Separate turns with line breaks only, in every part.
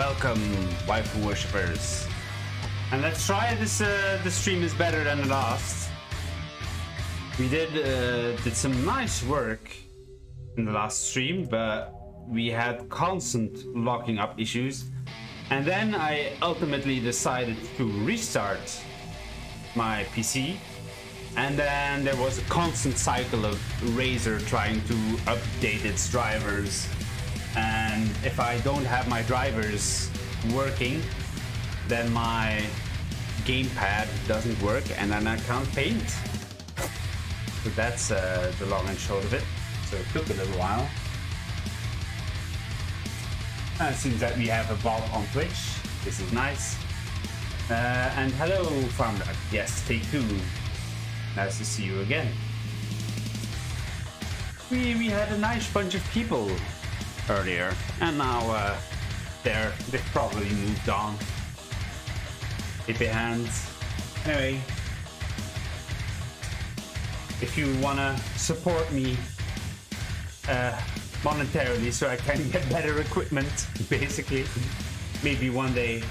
Welcome, waifu worshippers. And let's try this. Uh, the stream is better than the last. We did uh, did some nice work in the last stream, but we had constant locking up issues. And then I ultimately decided to restart my PC. And then there was a constant cycle of Razer trying to update its drivers and if I don't have my drivers working then my gamepad doesn't work and then I can't paint. So that's uh, the long and short of it. So it took a little while. And it seems that we have a bot on Twitch. This is nice. Uh, and hello Farmduck yes take two nice to see you again. We, we had a nice bunch of people earlier, and now uh, they're they've probably moved on. Your hands. Anyway, if you wanna support me uh, monetarily, so I can get better equipment, basically, maybe one day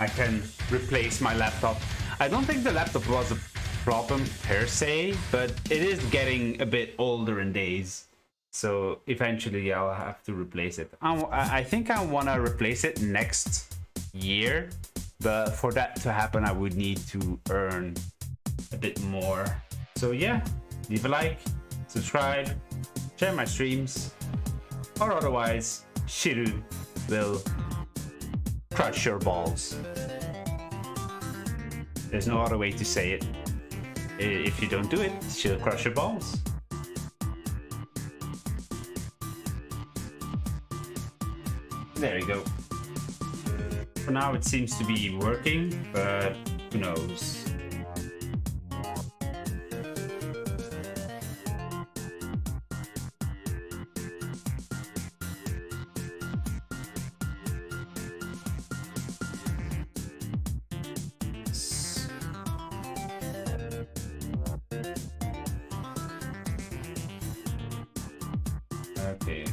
I can replace my laptop. I don't think the laptop was a problem per se, but it is getting a bit older in days. So eventually I'll have to replace it. I, I think I want to replace it next year. But for that to happen, I would need to earn a bit more. So yeah, leave a like, subscribe, share my streams, or otherwise, Shiru will crush your balls. There's no other way to say it. If you don't do it, she'll crush your balls. There you go. For now it seems to be working, but who knows. Okay.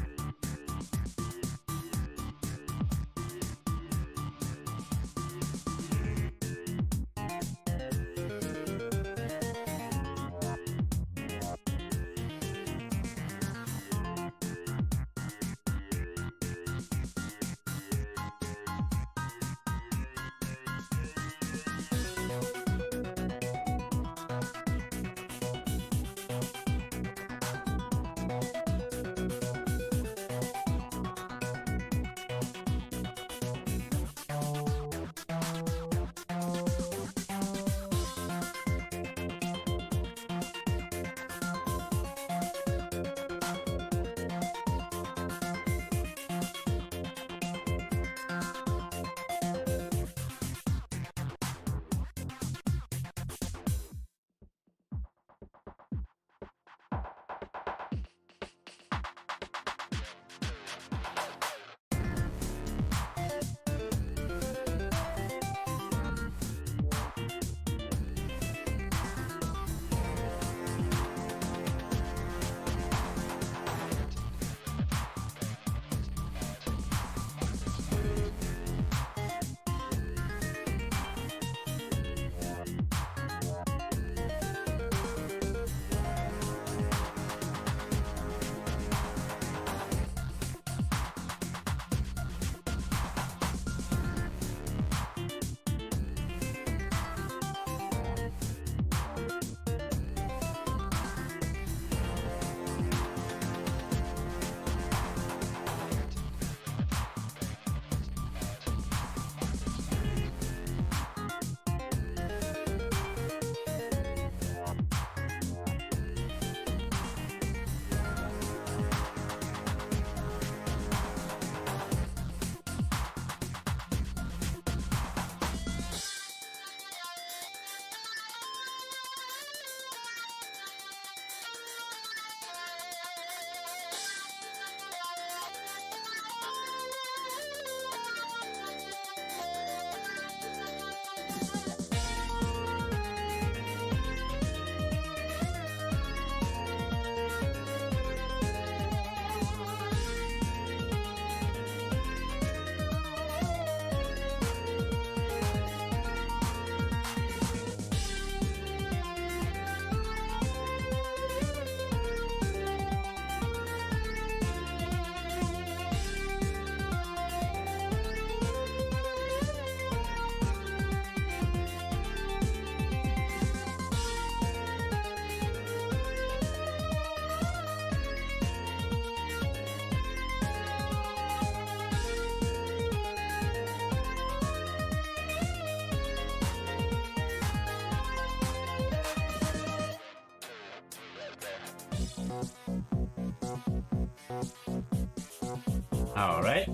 All right.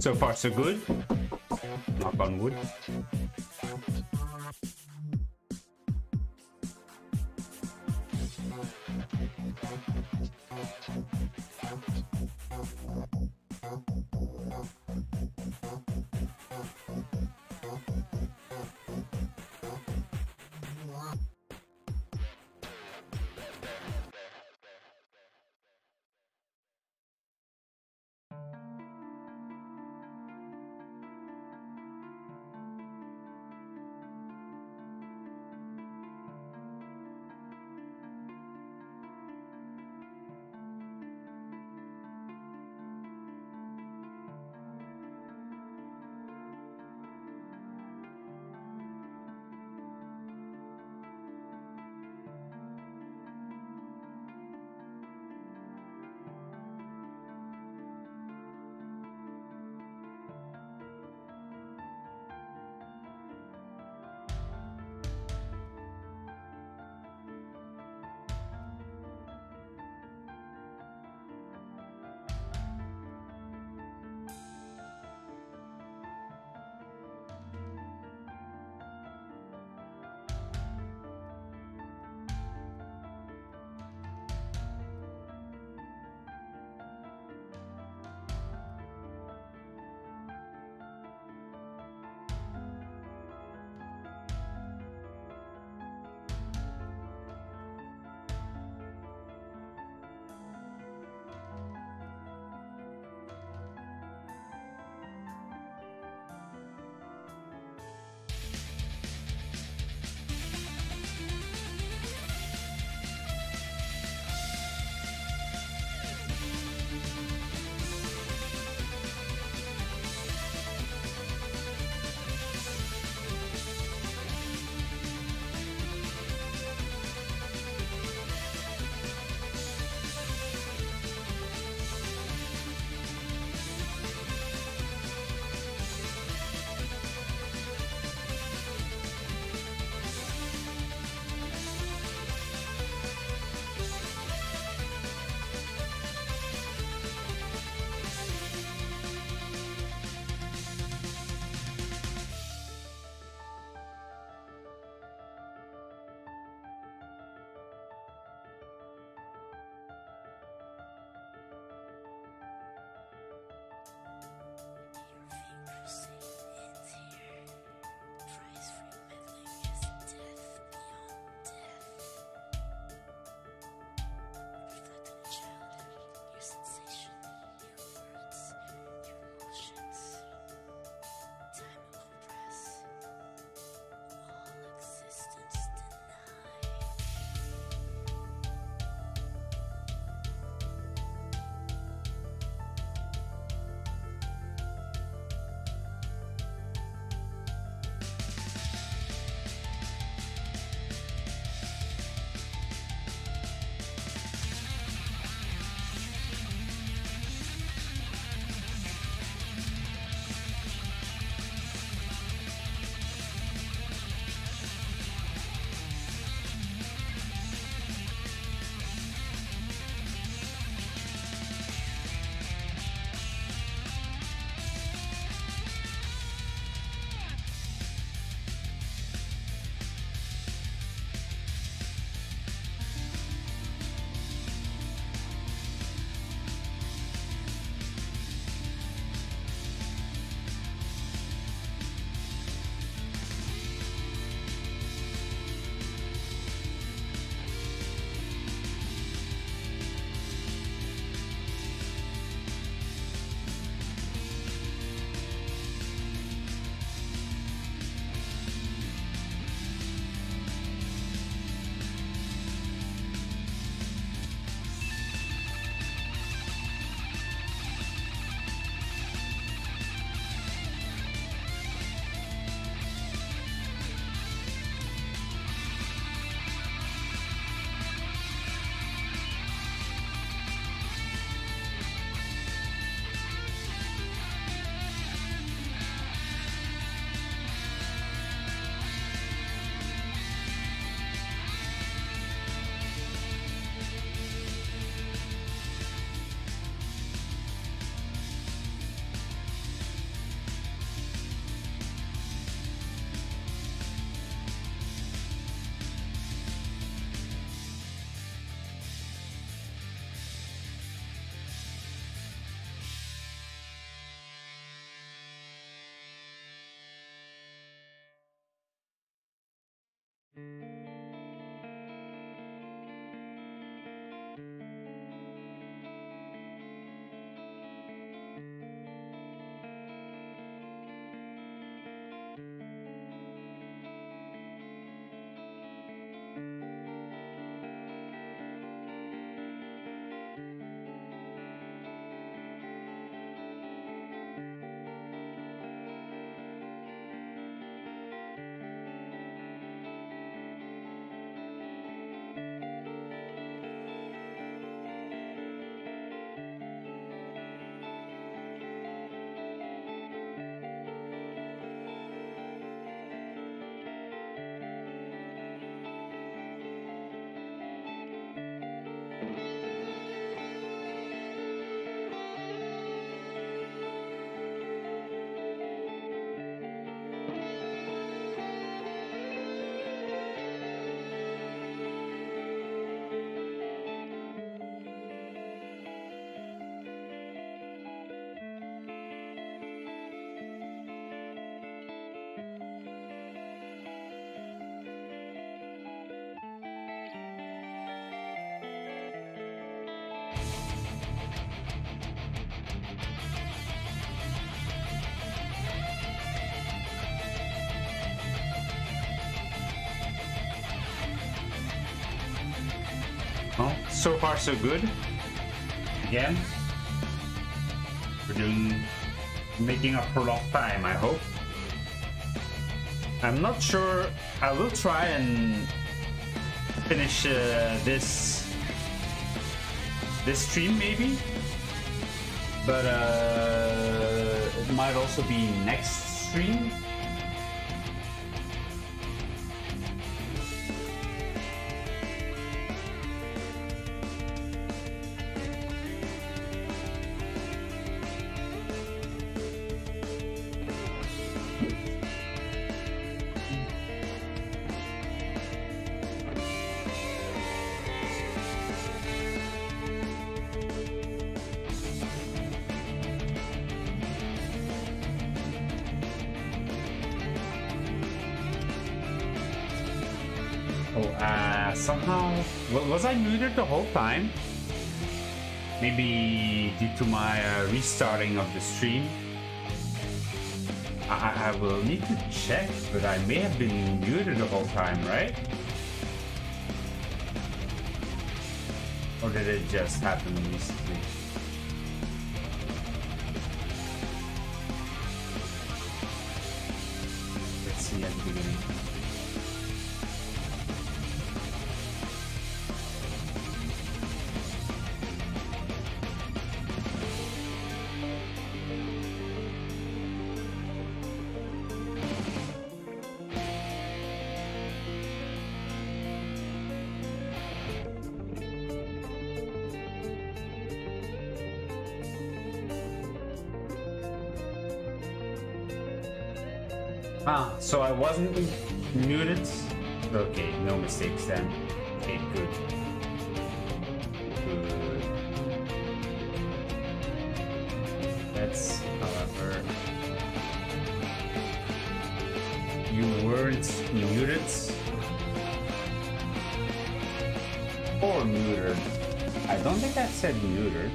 So far, so good. Knock on wood. So far so good. Again, we're doing, making up for lost time, I hope. I'm not sure, I will try and finish uh, this, this stream maybe. But uh, it might also be next stream. My restarting of the stream. I, I will need to check, but I may have been muted the whole time, right? Or did it just happen recently? Let's see at the beginning. Ah, so I wasn't muted? Okay, no mistakes then. Okay, good. That's, however... You weren't muted? Or muted? I don't think I said muted.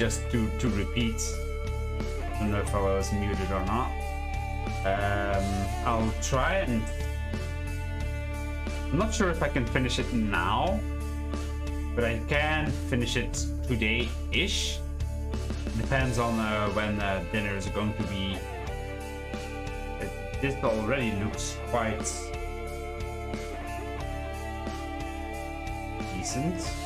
Just to, to repeat. I don't know if I was muted or not. Um, I'll try and... I'm not sure if I can finish it now, but I can finish it today-ish. Depends on uh, when uh, dinner is going to be. It, this already looks quite decent.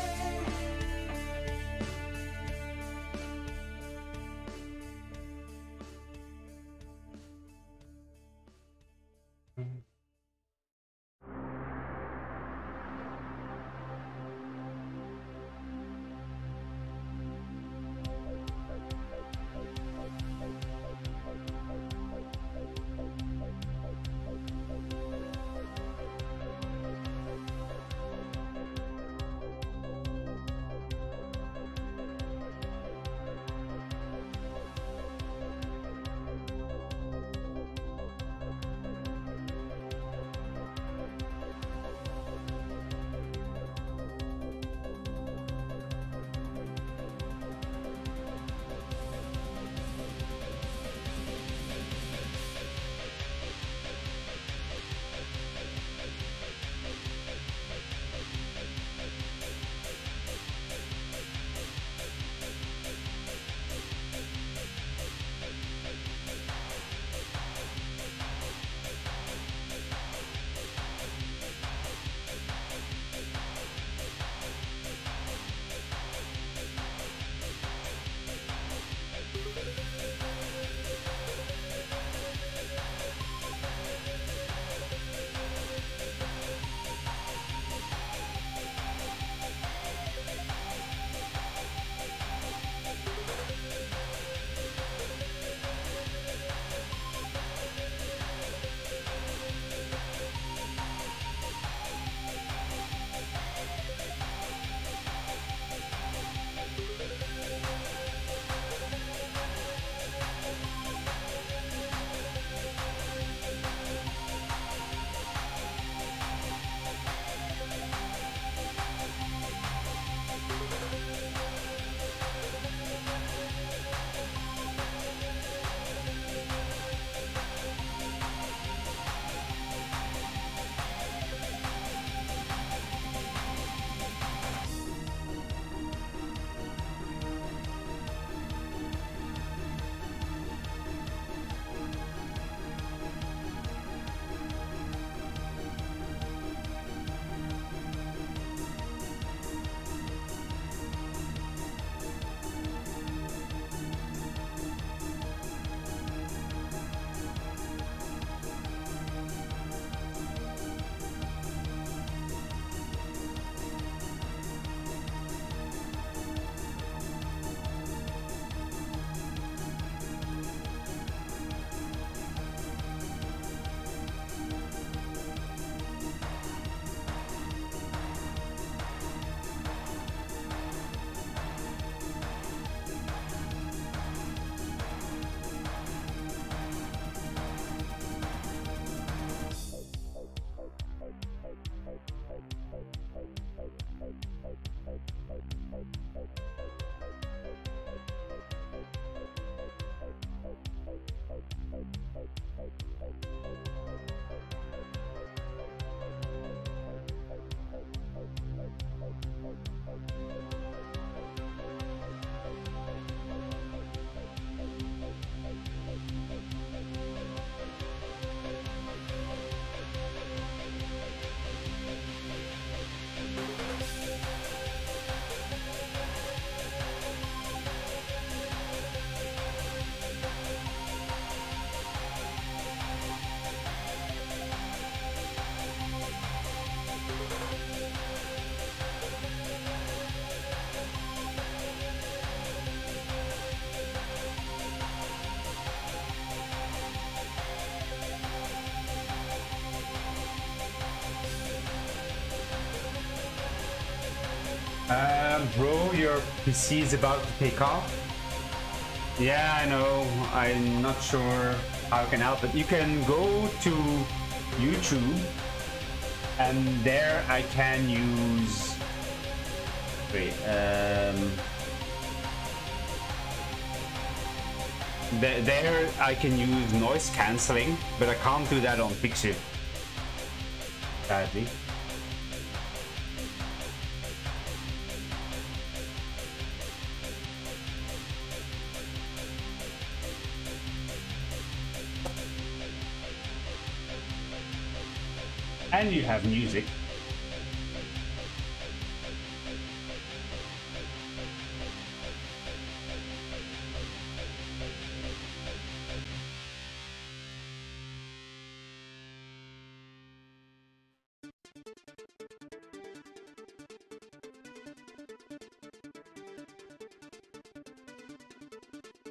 Bro, your PC is about to take off. Yeah, I know. I'm not sure how I can help but You can go to YouTube, and there I can use. Wait. Um. There, I can use noise cancelling, but I can't do that on Pixiv. Sadly. Have music.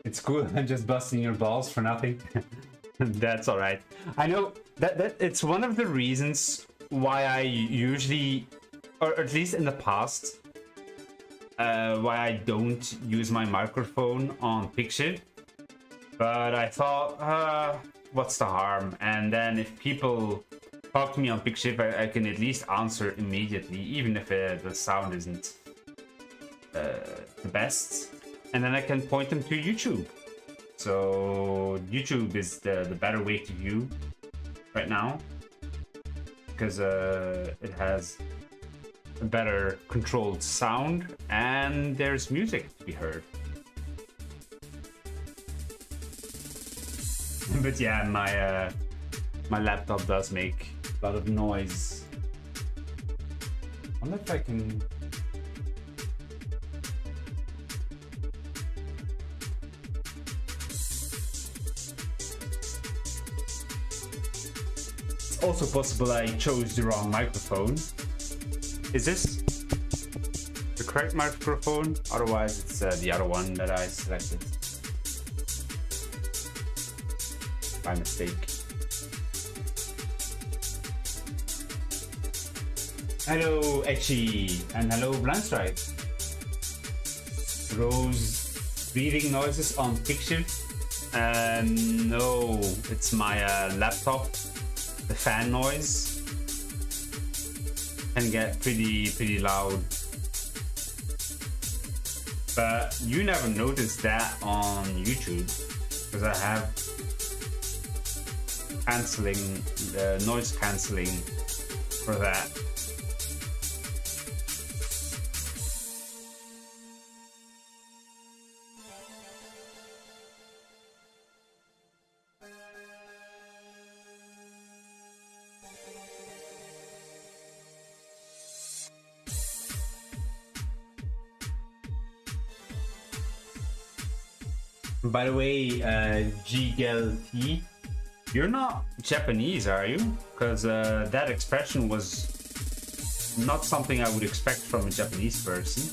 It's cool. I'm just busting your balls for nothing. That's all right. I know that that it's one of the reasons why I usually, or at least in the past, uh, why I don't use my microphone on Pixiv. But I thought, uh, what's the harm? And then if people talk to me on Pixiv, I, I can at least answer immediately, even if uh, the sound isn't uh, the best. And then I can point them to YouTube. So YouTube is the, the better way to view right now because uh, it has a better controlled sound and there's music to be heard. but yeah, my uh, my laptop does make a lot of noise. I wonder if I can also possible I chose the wrong microphone. Is this the correct microphone? Otherwise, it's uh, the other one that I selected by mistake. Hello, Echi, and hello, Blindstrike. Rose breathing noises on picture. Uh, no, it's my uh, laptop the fan noise can get pretty pretty loud. But you never notice that on YouTube because I have canceling the noise cancelling for that by the way, uh, GGLT, you're not Japanese, are you? Because uh, that expression was not something I would expect from a Japanese person.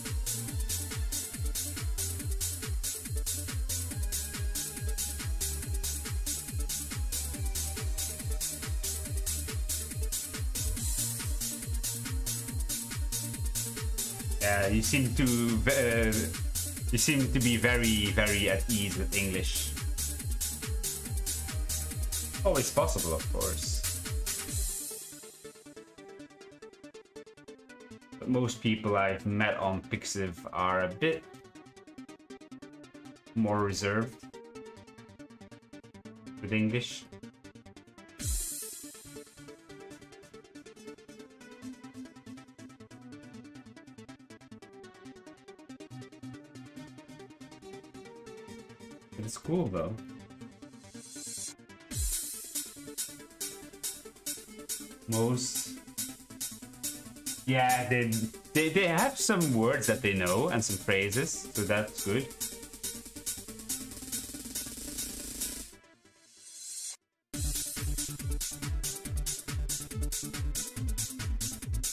Yeah, you seem to uh, you seem to be very, very at ease with English. Always possible, of course. But most people I've met on Pixiv are a bit more reserved with English. Cool though. Most yeah, they, they they have some words that they know and some phrases, so that's good.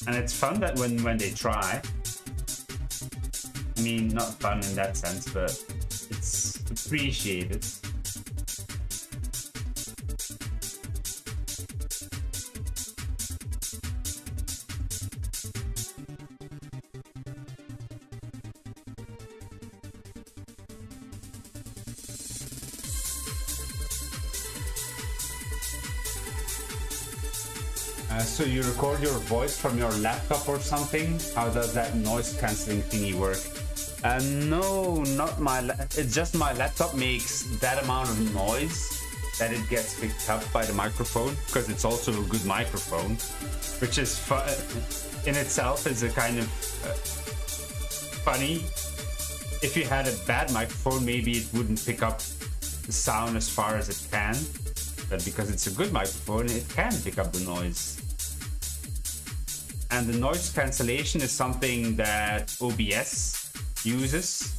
And it's fun that when when they try. I mean, not fun in that sense, but appreciated. it. so you record your voice from your laptop or something? How does that noise cancelling thingy work? Uh, no, not my. it's just my laptop makes that amount of noise that it gets picked up by the microphone because it's also a good microphone, which is in itself is a kind of uh, funny. If you had a bad microphone, maybe it wouldn't pick up the sound as far as it can, but because it's a good microphone, it can pick up the noise. And the noise cancellation is something that OBS uses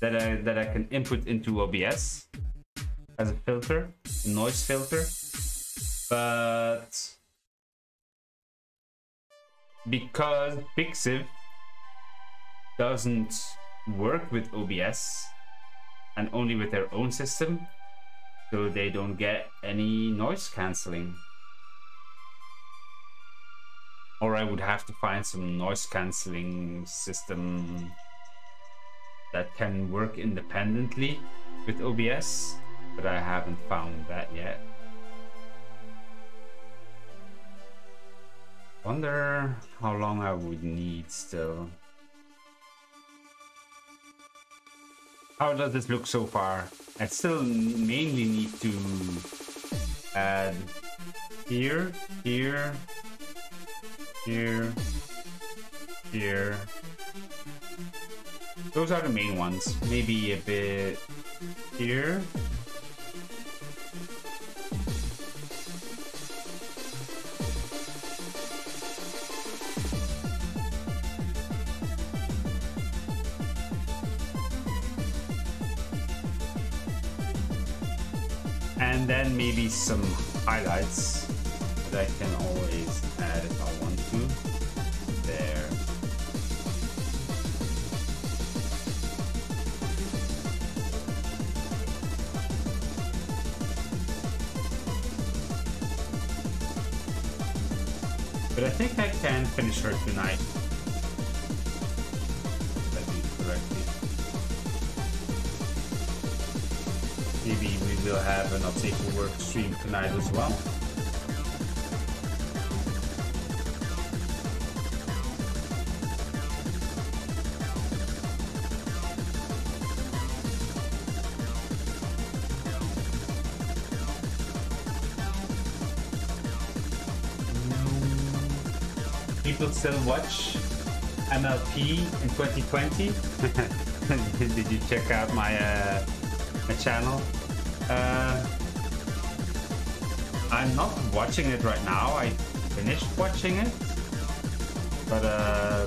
that I, that I can input into OBS as a filter, a noise filter. But because Pixiv doesn't work with OBS and only with their own system, so they don't get any noise cancelling. Or I would have to find some noise cancelling system that can work independently with OBS, but I haven't found that yet. Wonder how long I would need still. How does this look so far? I still mainly need to add here, here, here, here. Those are the main ones. Maybe a bit here. And then maybe some highlights that I can always add if I want But I think I can finish her tonight. Maybe we will have an Safe Work stream tonight as well. People still watch MLP in 2020? Did you check out my uh, my channel? Uh, I'm not watching it right now. I finished watching it, but uh,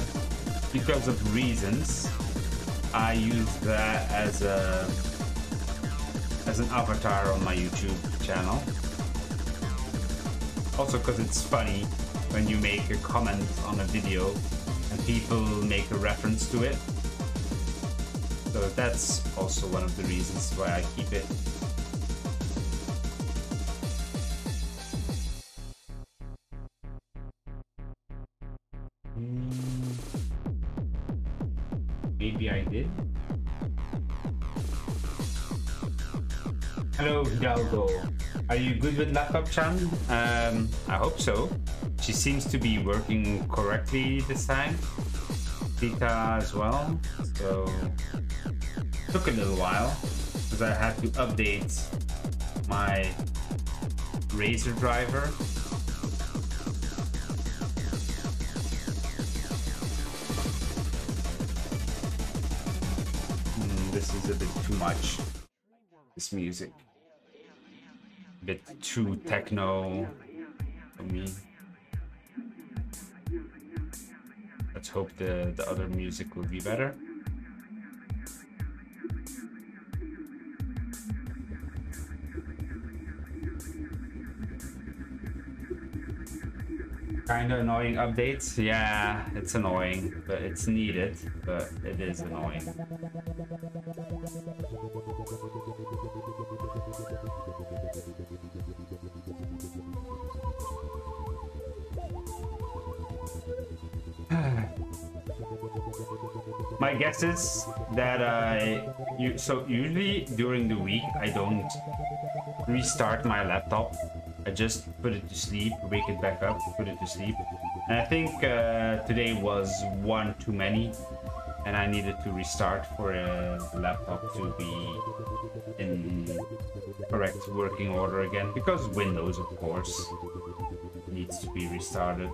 because of reasons, I use that as a as an avatar on my YouTube channel. Also, because it's funny when you make a comment on a video and people make a reference to it. So that's also one of the reasons why I keep it. Hmm. Maybe I did. Hello, Hidalgo. Are you good with laptop chan? Um, I hope so. She seems to be working correctly this time. Tita as well. So took a little while because I had to update my Razer driver. Mm, this is a bit too much. This music. A bit too techno for me. Let's hope the, the other music will be better. kind of annoying updates. Yeah, it's annoying, but it's needed, but it is annoying. My guess is that I, you, so usually during the week I don't restart my laptop I just put it to sleep, wake it back up, put it to sleep. And I think uh, today was one too many and I needed to restart for uh, the laptop to be in correct working order again because Windows of course needs to be restarted.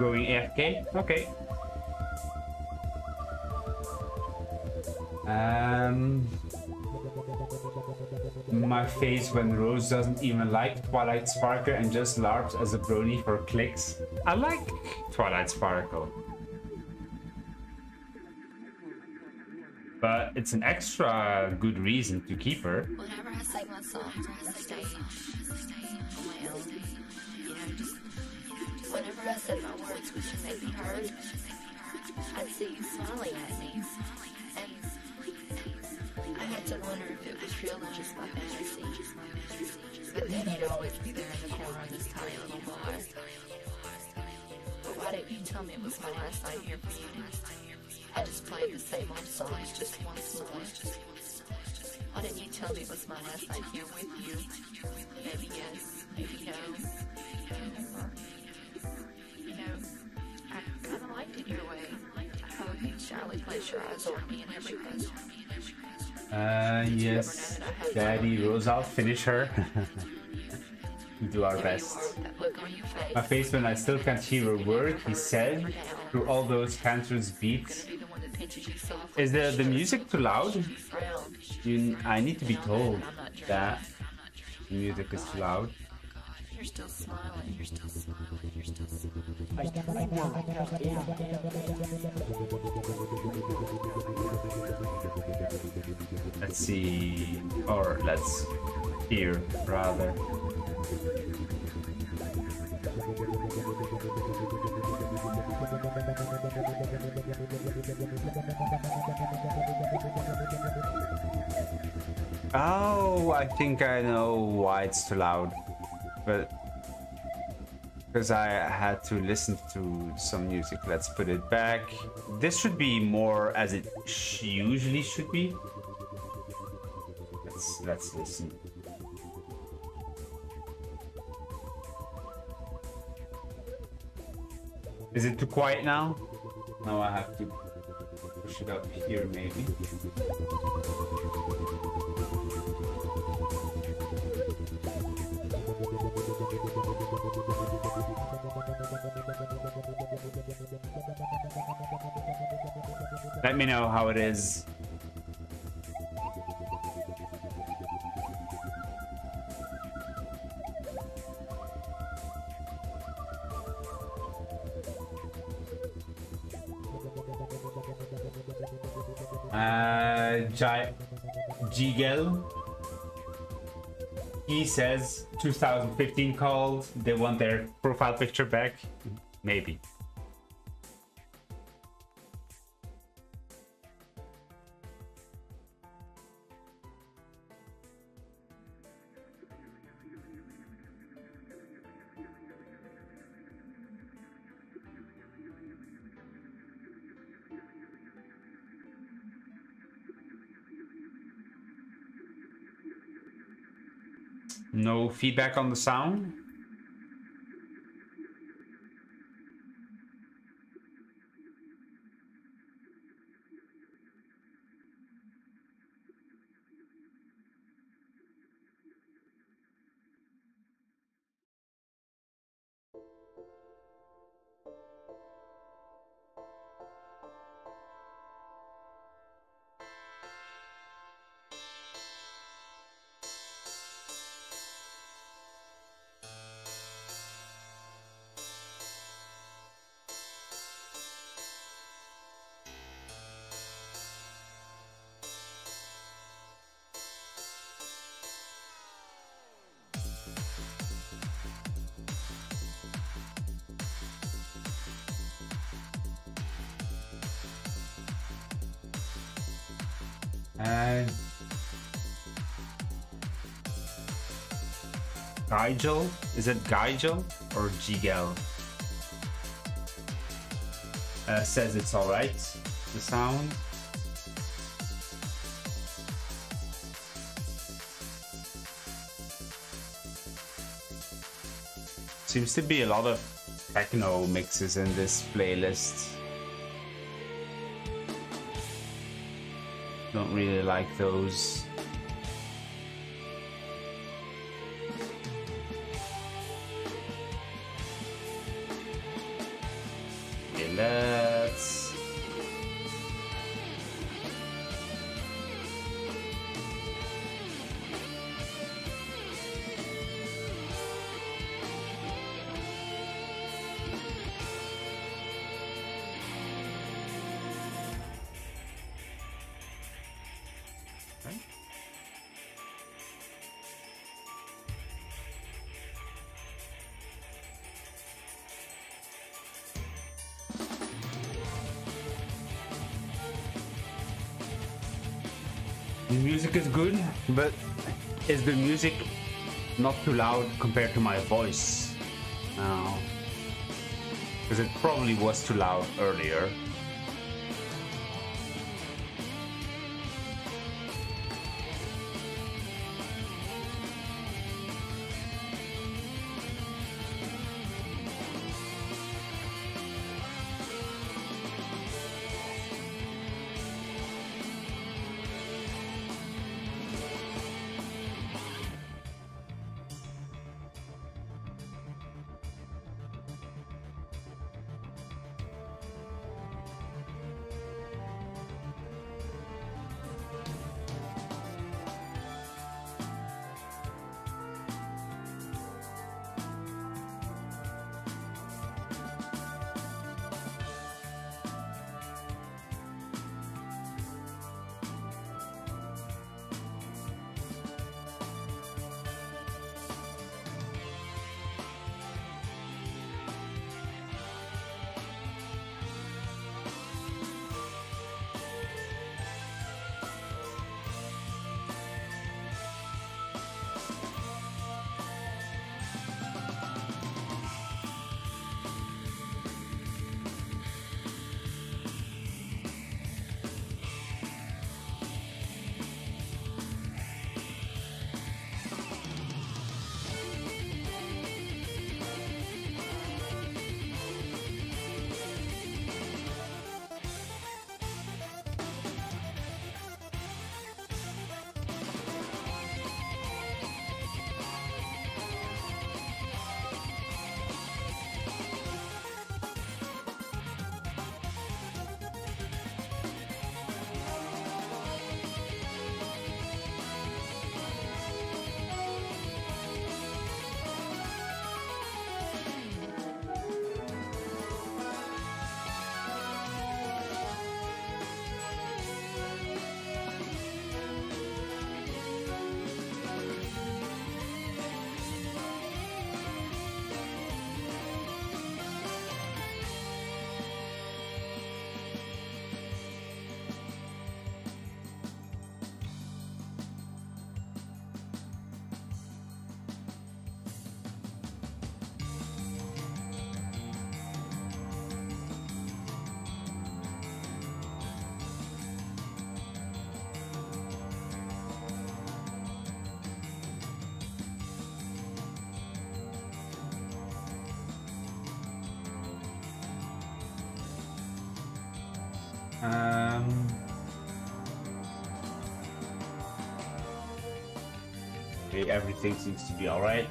Going AFK? Okay. Um, my face when Rose doesn't even like Twilight Sparkle and just larps as a brony for clicks. I like Twilight Sparkle. But it's an extra good reason to keep her. I my you I make me heard, I'd see you smiling at me. And I had to wonder if it was real or just my fantasy. But then you'd always be there in the corner of this tiny little bar. But why didn't you tell me it was my last night here for you? I just played the same old songs just once more. Why didn't you tell me it was my last night here with you? Maybe yes, maybe no. You Uh, yes, Daddy Rose, I'll finish her. do our best. My face when I still can't hear a word he said through all those cancerous beats. Is the, the music too loud? You, I need to be told that the music is too loud. You're still smiling, you're still smiling, you're still smiling. Let's see, or let's hear rather. Oh, I think I know why it's too loud. But because I had to listen to some music. Let's put it back. This should be more as it usually should be. Let's let's listen. Is it too quiet now? Now I have to push it up here maybe. Let me know how it is. Uh, Jigel. He says 2015 called. They want their profile picture back. Maybe. No feedback on the sound? Gaigel? Is it Gigel or Gigel? Uh, says it's alright, the sound. Seems to be a lot of techno mixes in this playlist. Don't really like those. Music is good, but is the music not too loud compared to my voice now? Because it probably was too loud earlier. Um, okay, everything seems to be alright.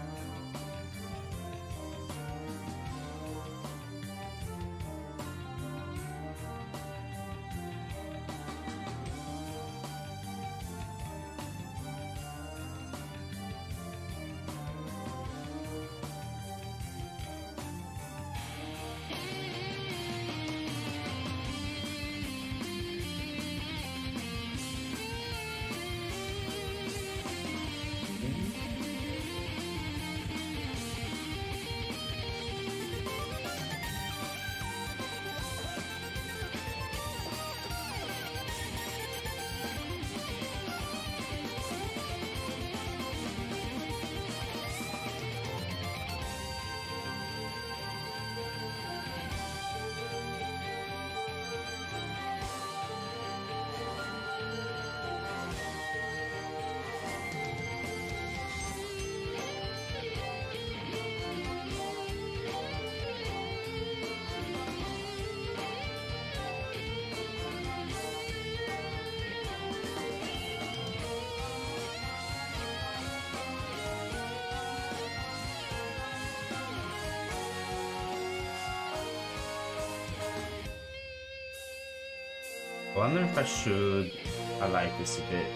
Wonder if I should highlight this a bit.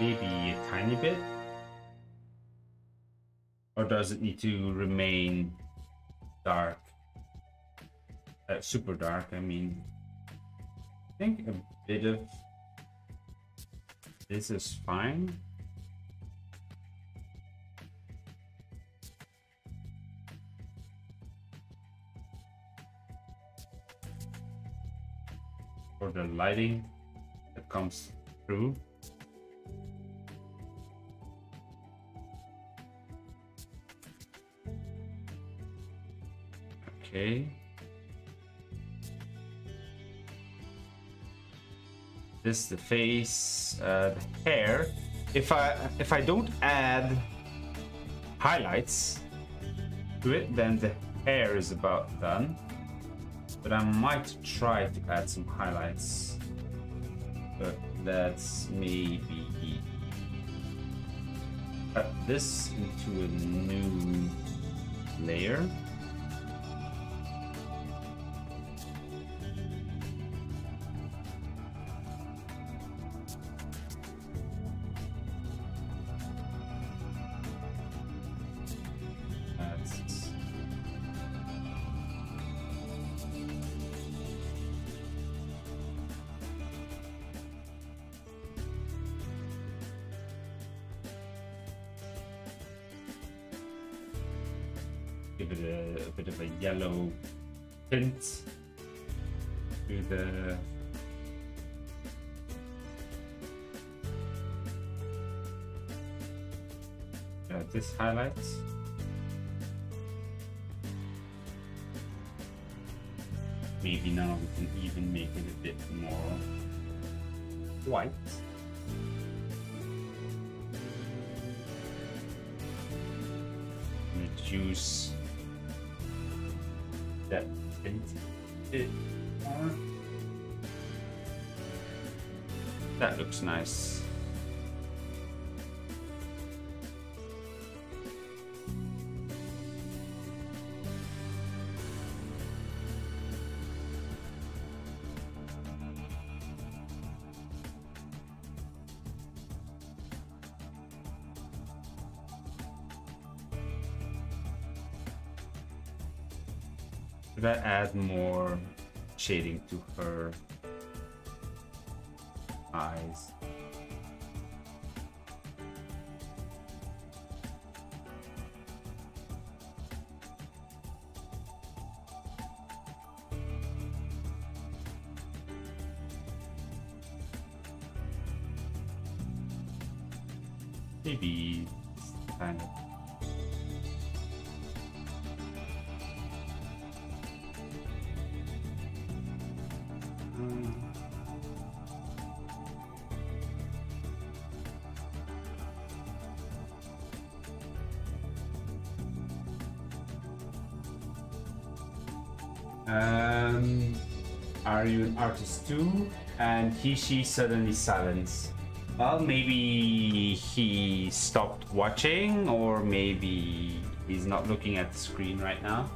Maybe a tiny bit? Or does it need to remain dark? Uh, super dark, I mean. I think a bit of this is fine. For the lighting that comes through. Okay. This the face, uh, the hair. If I if I don't add highlights to it, then the hair is about done. But I might try to add some highlights. But that's maybe cut this into a new layer. White reduce that That looks nice. To her eyes? Maybe kind of artist too? And he, she suddenly silence. Well, maybe he stopped watching, or maybe he's not looking at the screen right now.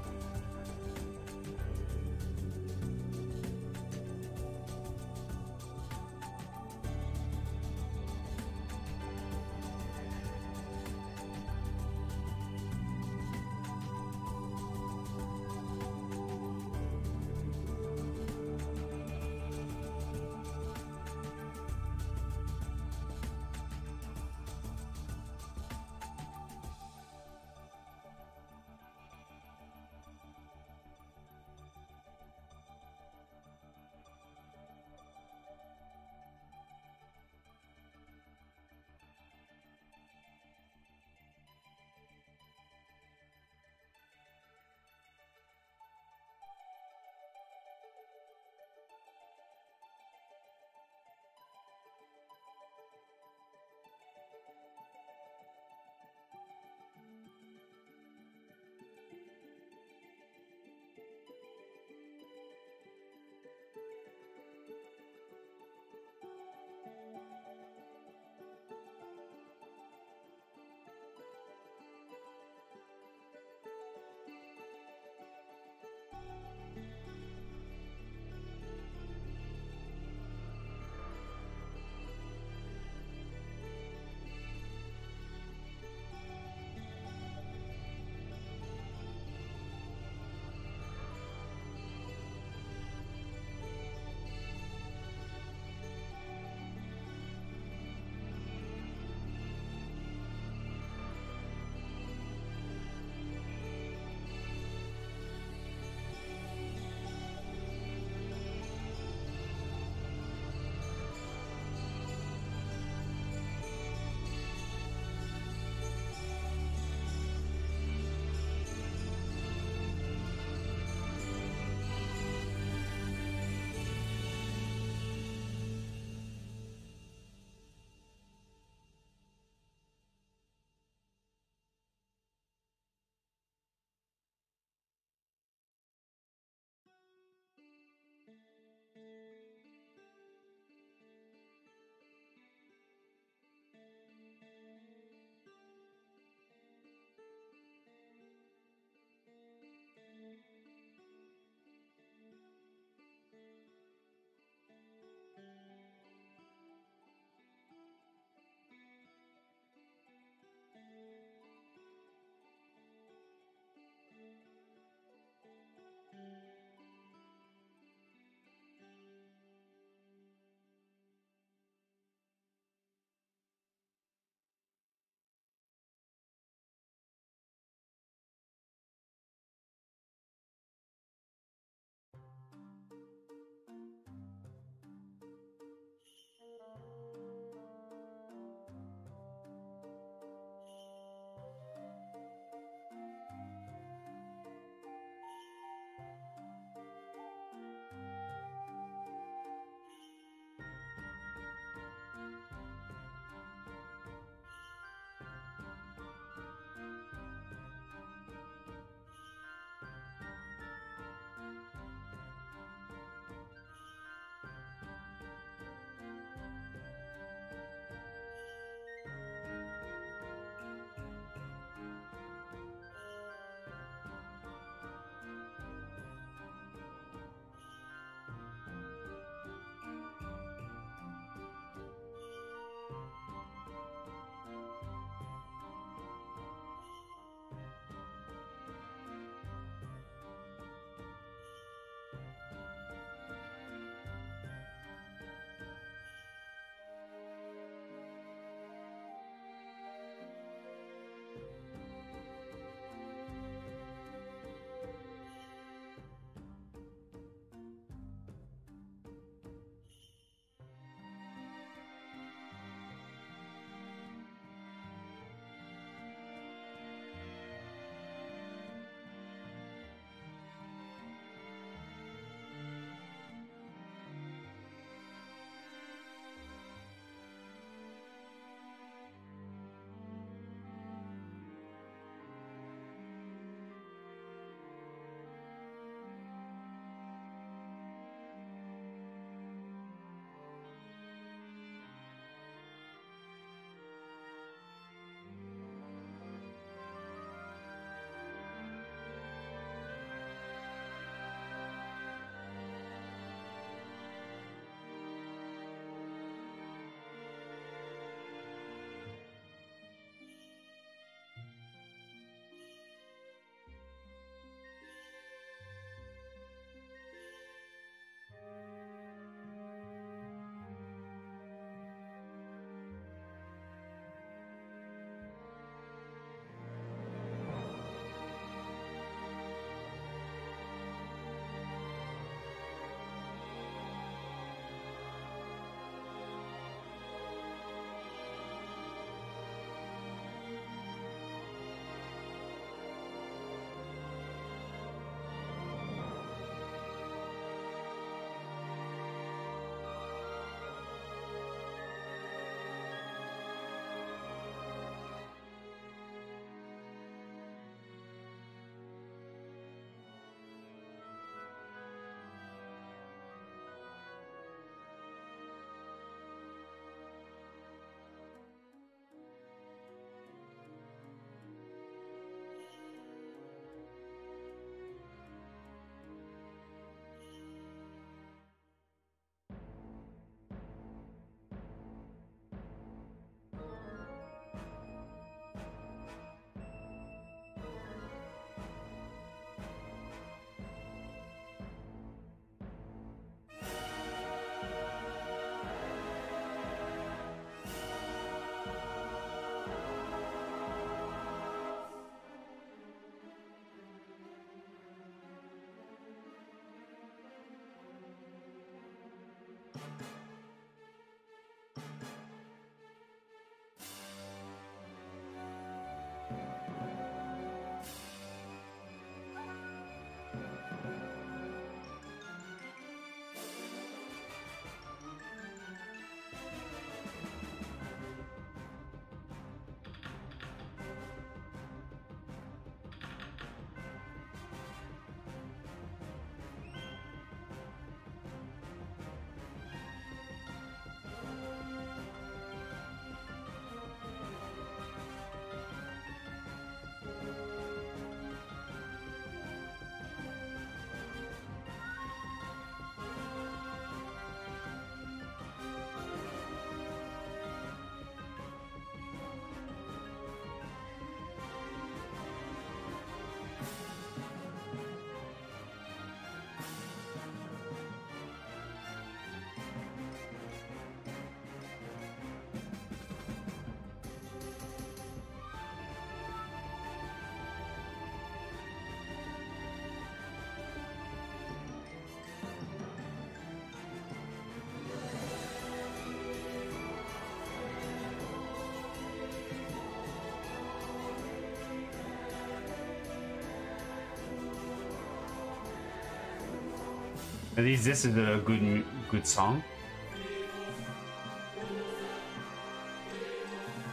At least this is a good good song.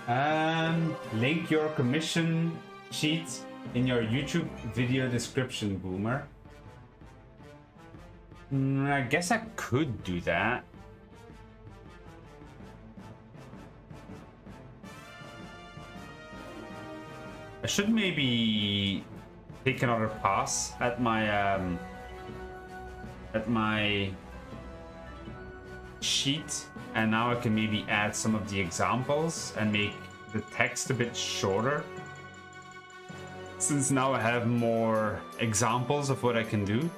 Um, link your commission sheet in your YouTube video description, Boomer. Mm, I guess I could do that. I should maybe take another pass at my um, at my sheet and now I can maybe add some of the examples and make the text a bit shorter since now I have more examples of what I can do.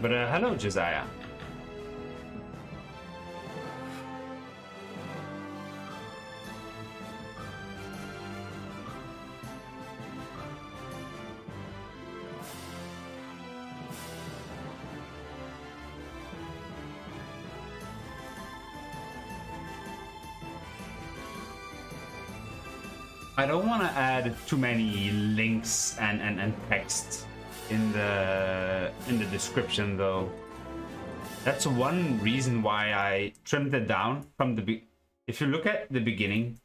But uh, hello, Josiah. Don't want to add too many links and, and, and text in the in the description though. That's one reason why I trimmed it down from the be if you look at the beginning,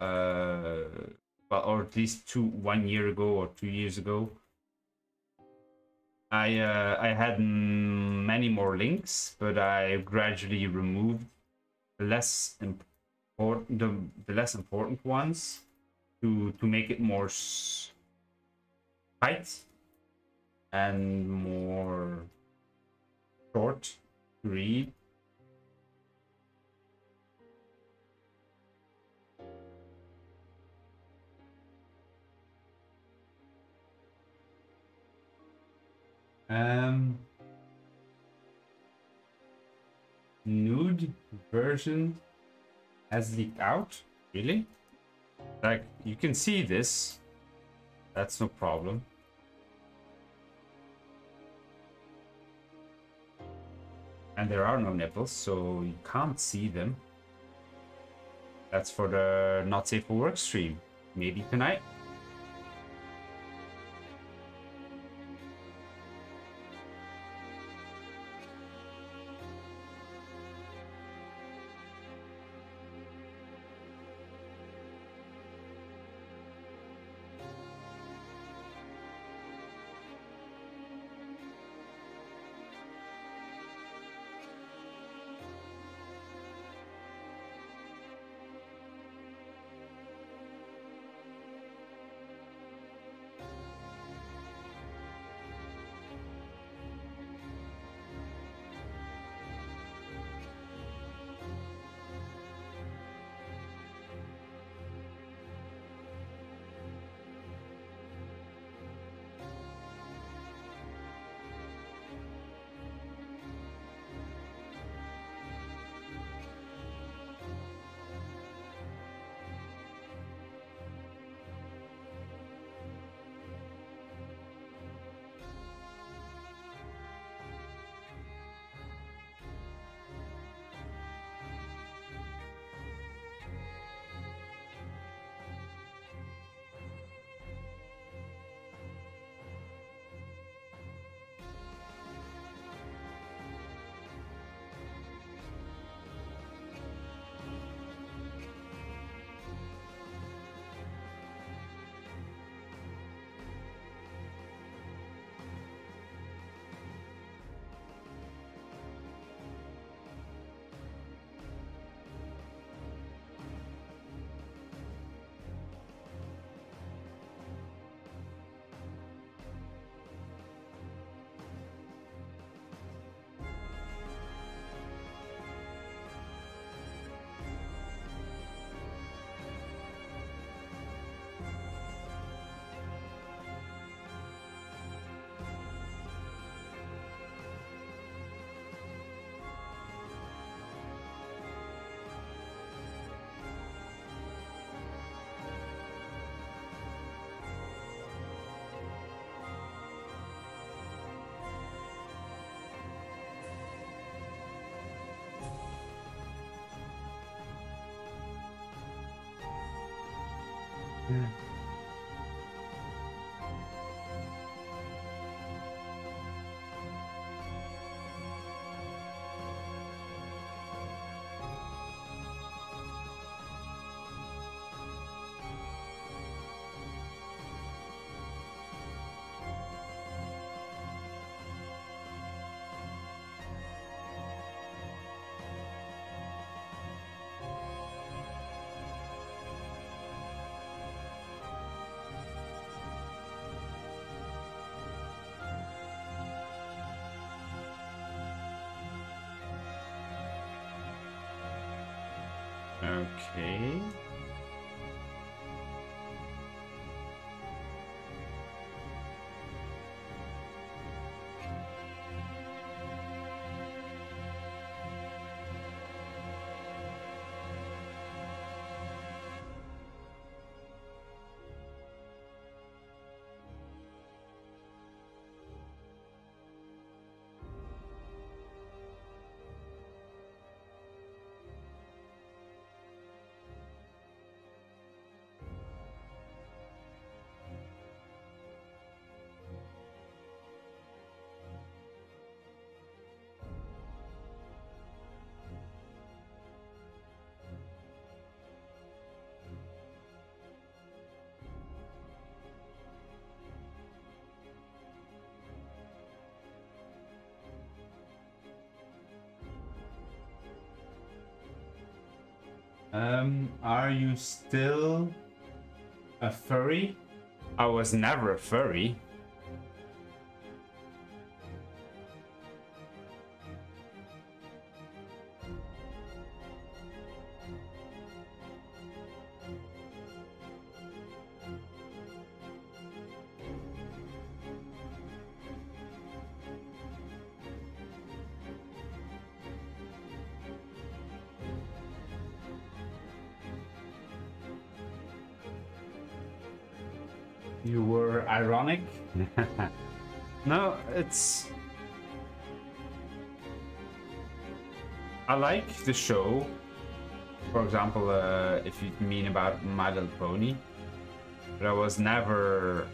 uh, well, or at least two one year ago or two years ago, I uh, I had many more links, but I gradually removed less important the, the less important ones to to make it more tight and more short to read. Um, nude version has leaked out. Really? Like, you can see this. That's no problem. And there are no nipples, so you can't see them. That's for the Not Safe for Work stream. Maybe tonight. 嗯。Okay. Um, are you still a furry? I was never a furry. The show. For example, uh, if you mean about My Little Pony, but I was never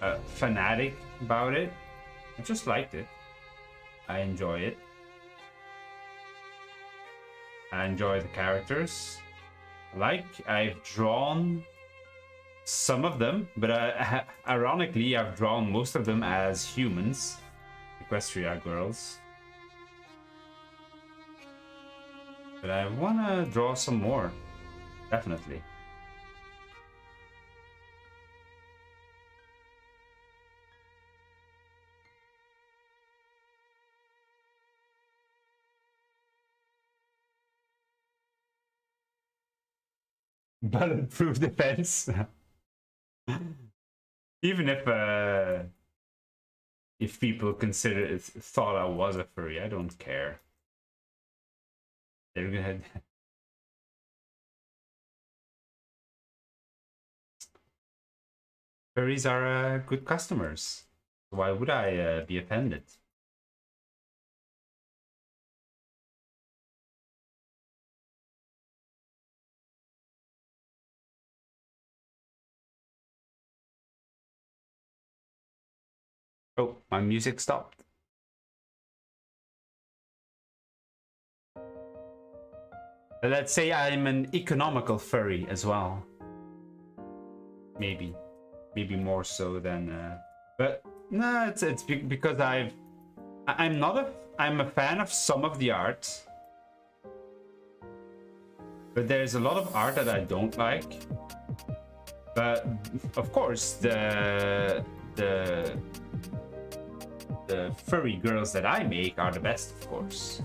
a fanatic about it. I just liked it. I enjoy it. I enjoy the characters. Like I've drawn some of them, but uh, ironically, I've drawn most of them as humans, Equestria girls. But I want to draw some more, definitely. Bulletproof defense. Even if uh, if people consider it, thought I was a furry, I don't care. They're gonna. Furries are uh, good customers. Why would I uh, be offended? Oh, my music stopped. Let's say I'm an economical furry as well. Maybe. Maybe more so than... Uh, but no, it's, it's because I've... I'm not a... I'm a fan of some of the art. But there's a lot of art that I don't like. But, of course, the... The the furry girls that I make are the best, of course.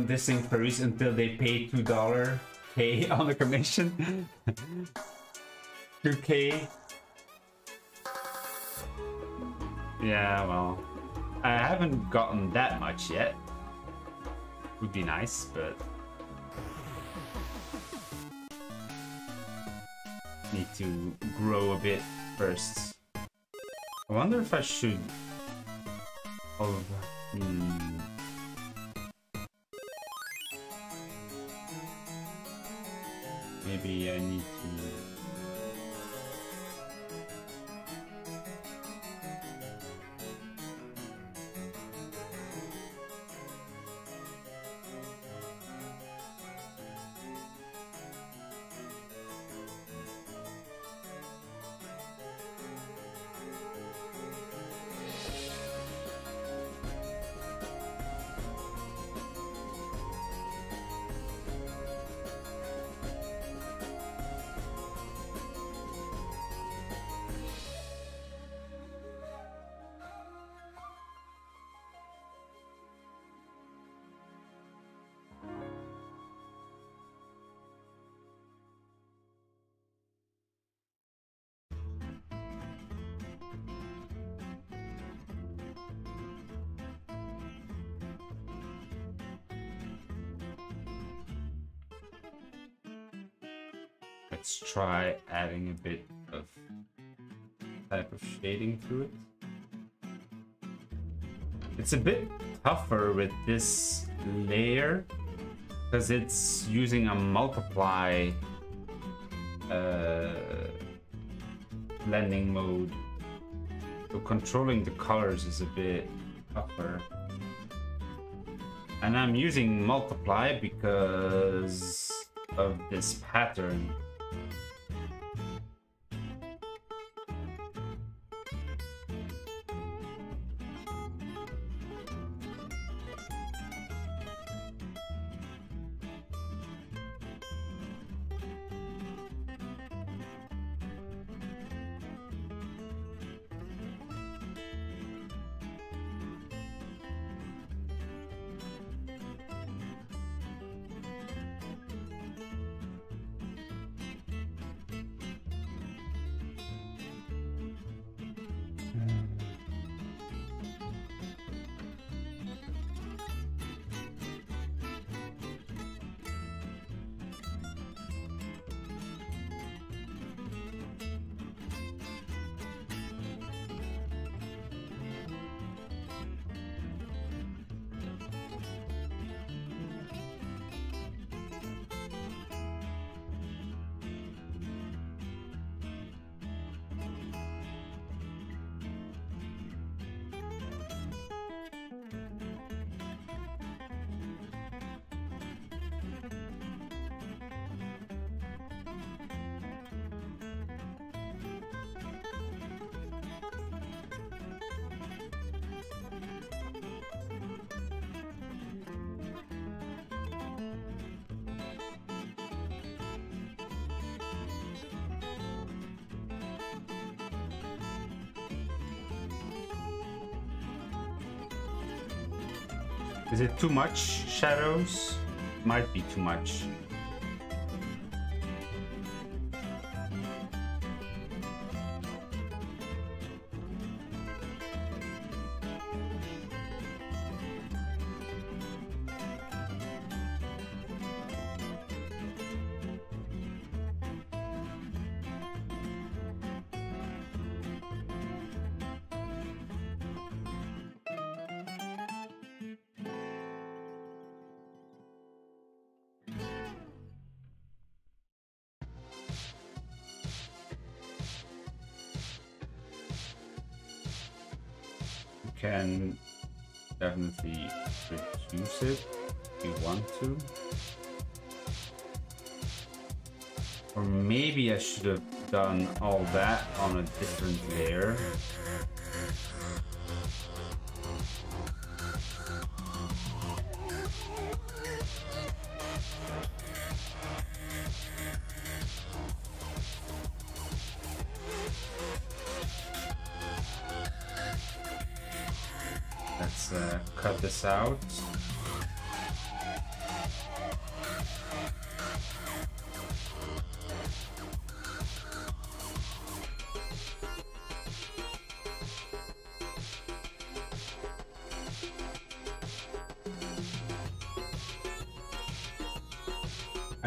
Everyone dissing Paris until they pay two dollar K on the commission. 2k. Yeah, well, I haven't gotten that much yet. Would be nice, but need to grow a bit first. I wonder if I should. Oh, hmm. Maybe I need to Let's try adding a bit of type of shading to it. It's a bit tougher with this layer because it's using a multiply uh, blending mode. So controlling the colors is a bit tougher. And I'm using multiply because of this pattern. Much shadows? Might be too much.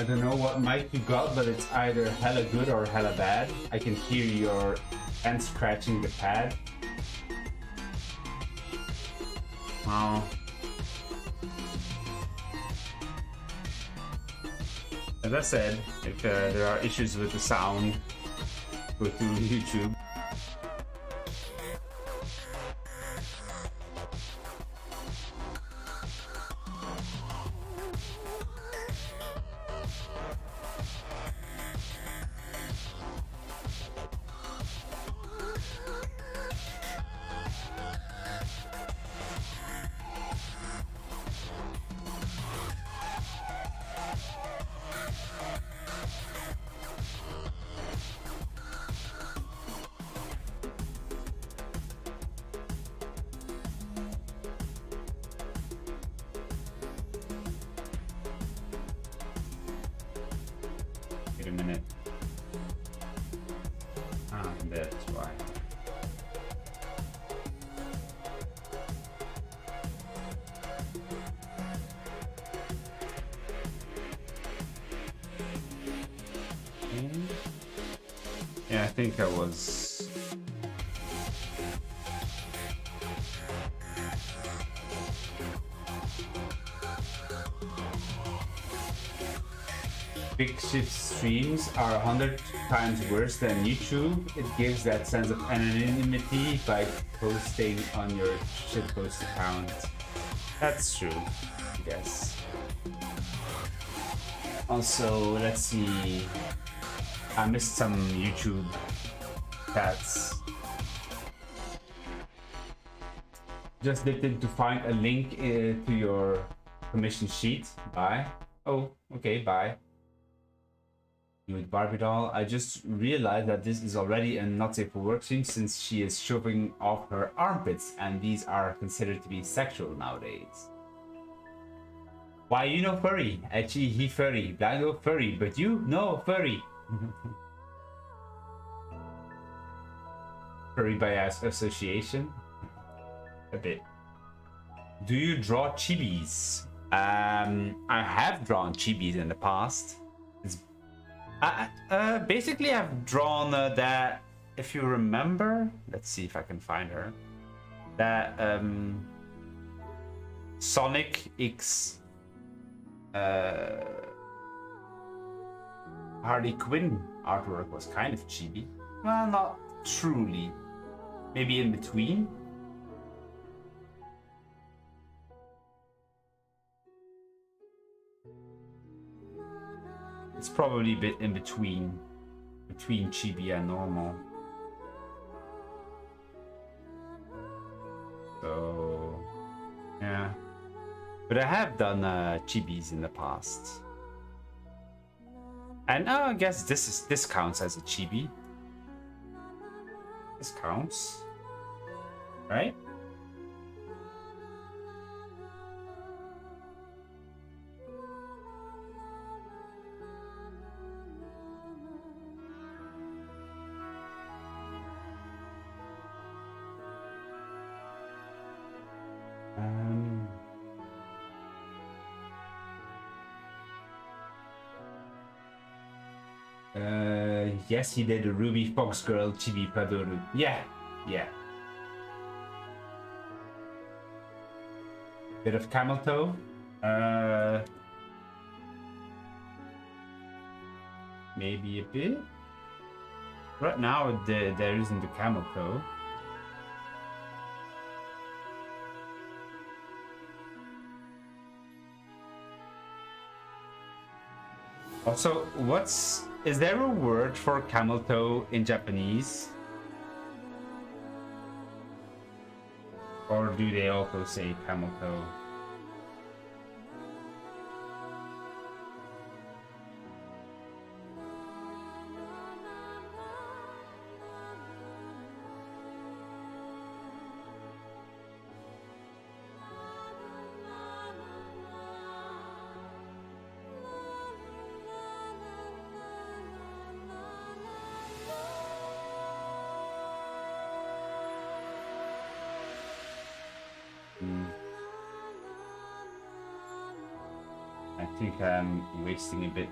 I don't know what mic you got, but it's either hella good or hella bad. I can hear your hand scratching the pad. As I said, if uh, there are issues with the sound, go to YouTube. 100 times worse than YouTube. It gives that sense of anonymity by posting on your shitpost account. That's true, Yes. Also, let's see. I missed some YouTube stats. Just dipped in to find a link uh, to your permission sheet. Bye. Oh, okay, bye. With Barbie doll. I just realized that this is already a not safe for work scene since she is shoving off her armpits, and these are considered to be sexual nowadays. Why you know furry? Actually, he furry. Know furry, but you know furry. furry by as association. A bit. Do you draw chibis? Um, I have drawn chibis in the past. I, uh, basically, I've drawn uh, that. If you remember, let's see if I can find her. That um, Sonic X uh, Harley Quinn artwork was kind of chibi. Well, not truly. Maybe in between. It's probably a bit in between, between chibi and normal. So, yeah. But I have done uh, chibis in the past. And uh, I guess this is this counts as a chibi. This counts, right? He did a Ruby Fox Girl Chibi Padoru. Yeah, yeah. Bit of camel toe. Uh, maybe a bit. Right now, the, there isn't a camel toe. Also, what's is there a word for camel toe in Japanese? Or do they also say camel toe? Wasting a bit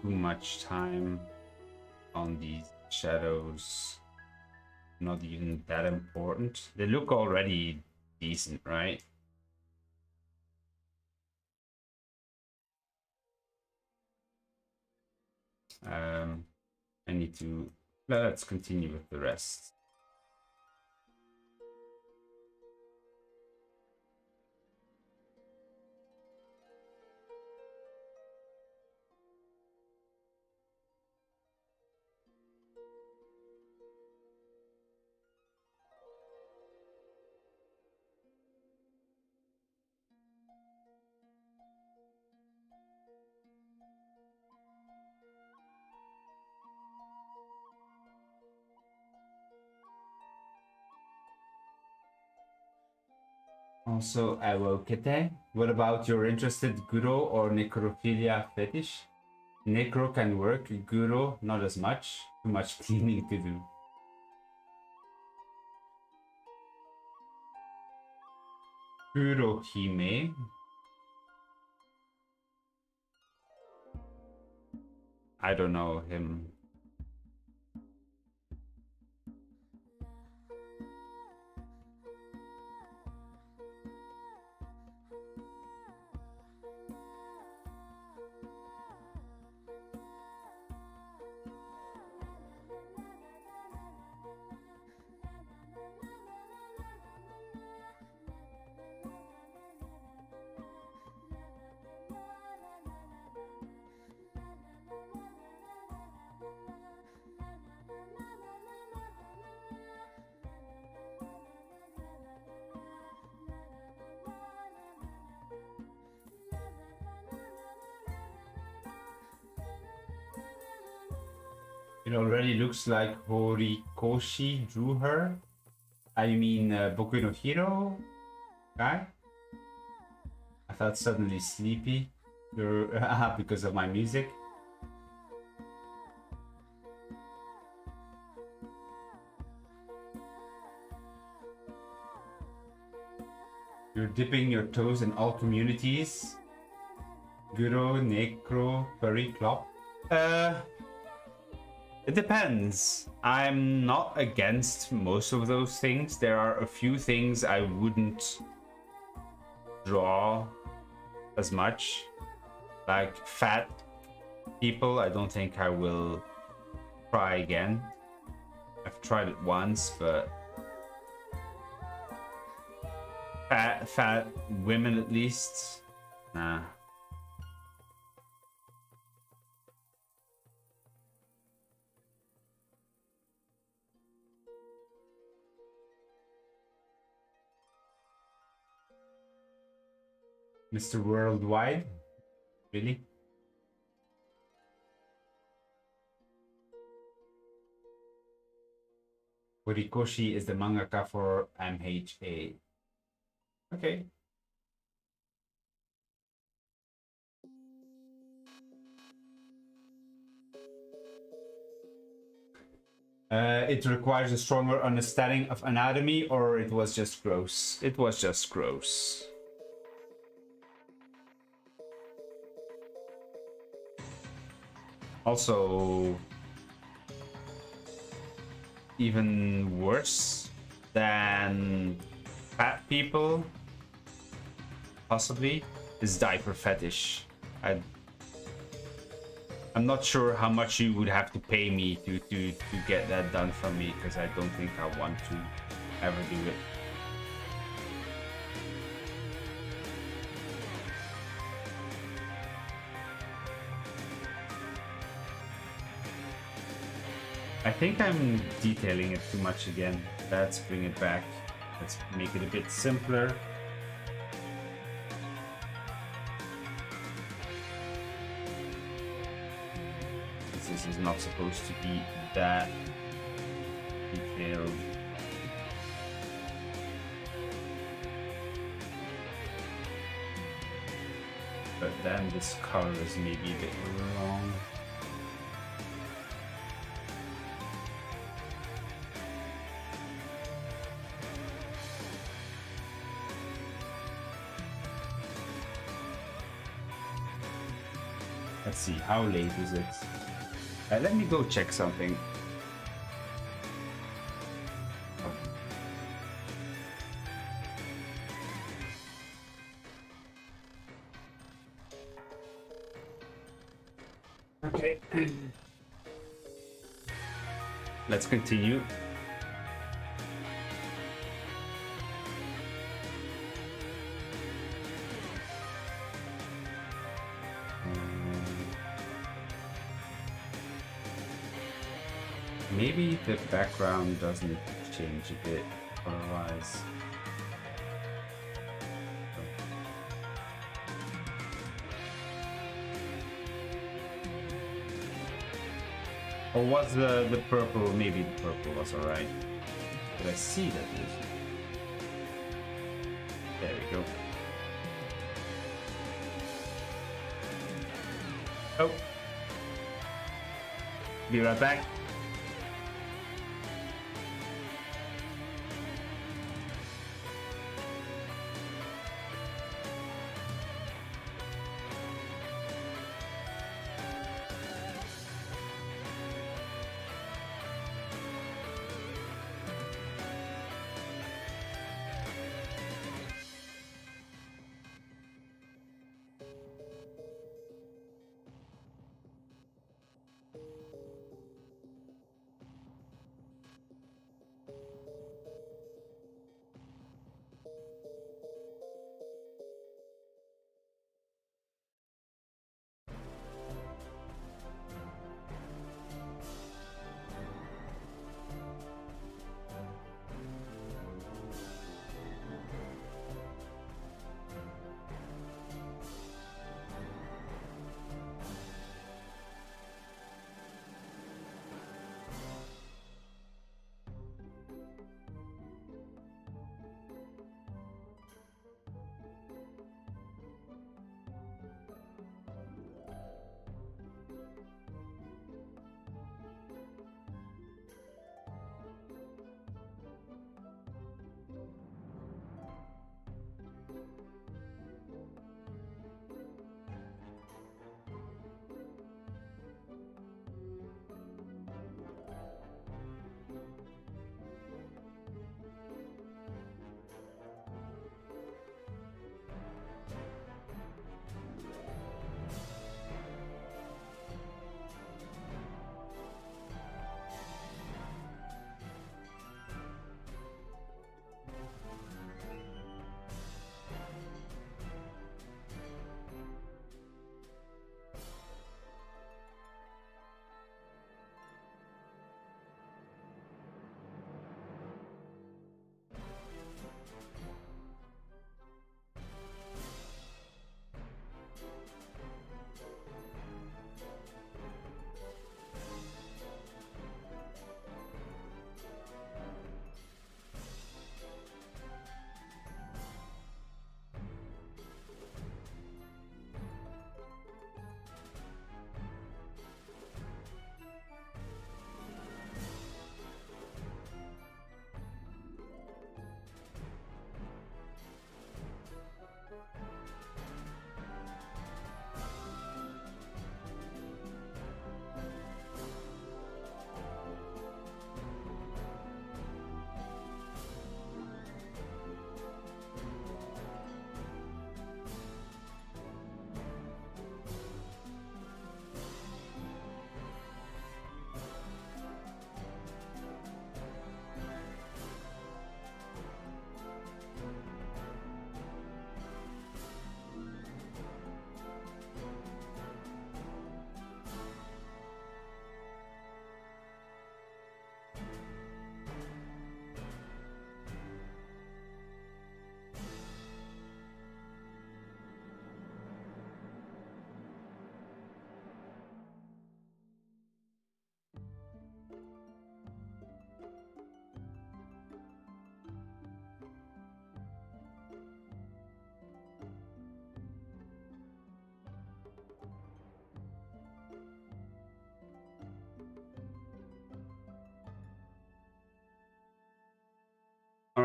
too much time on these shadows. Not even that important. They look already decent, right? Um, I need to let's continue with the rest. Also, Awokete. What about your interested Guro or Necrophilia fetish? Necro can work, Guro not as much. Too much cleaning to do. Guro Hime. I don't know him. Already looks like Horikoshi drew her. I mean, uh, Boku no Hero guy. I felt suddenly sleepy because of my music. You're dipping your toes in all communities. Guro, Necro, Furry, Clop. Uh, it depends. I'm not against most of those things. There are a few things I wouldn't draw as much. Like fat people, I don't think I will try again. I've tried it once, but fat, fat women at least, nah. Mr. Worldwide? Really? Horikoshi is the mangaka for MHA. Okay. Uh, it requires a stronger understanding of anatomy or it was just gross? It was just gross. Also, even worse than fat people, possibly, is diaper fetish. I, I'm not sure how much you would have to pay me to, to, to get that done for me, because I don't think I want to ever do it. Think I'm detailing it too much again. Let's bring it back. Let's make it a bit simpler. This is not supposed to be that detailed. But then this color is maybe a bit wrong. how late is it? Uh, let me go check something. Okay. Let's continue. The background doesn't change a bit otherwise. Or was the, the purple, maybe the purple was alright. But I see that? There we go. Oh. Be right back.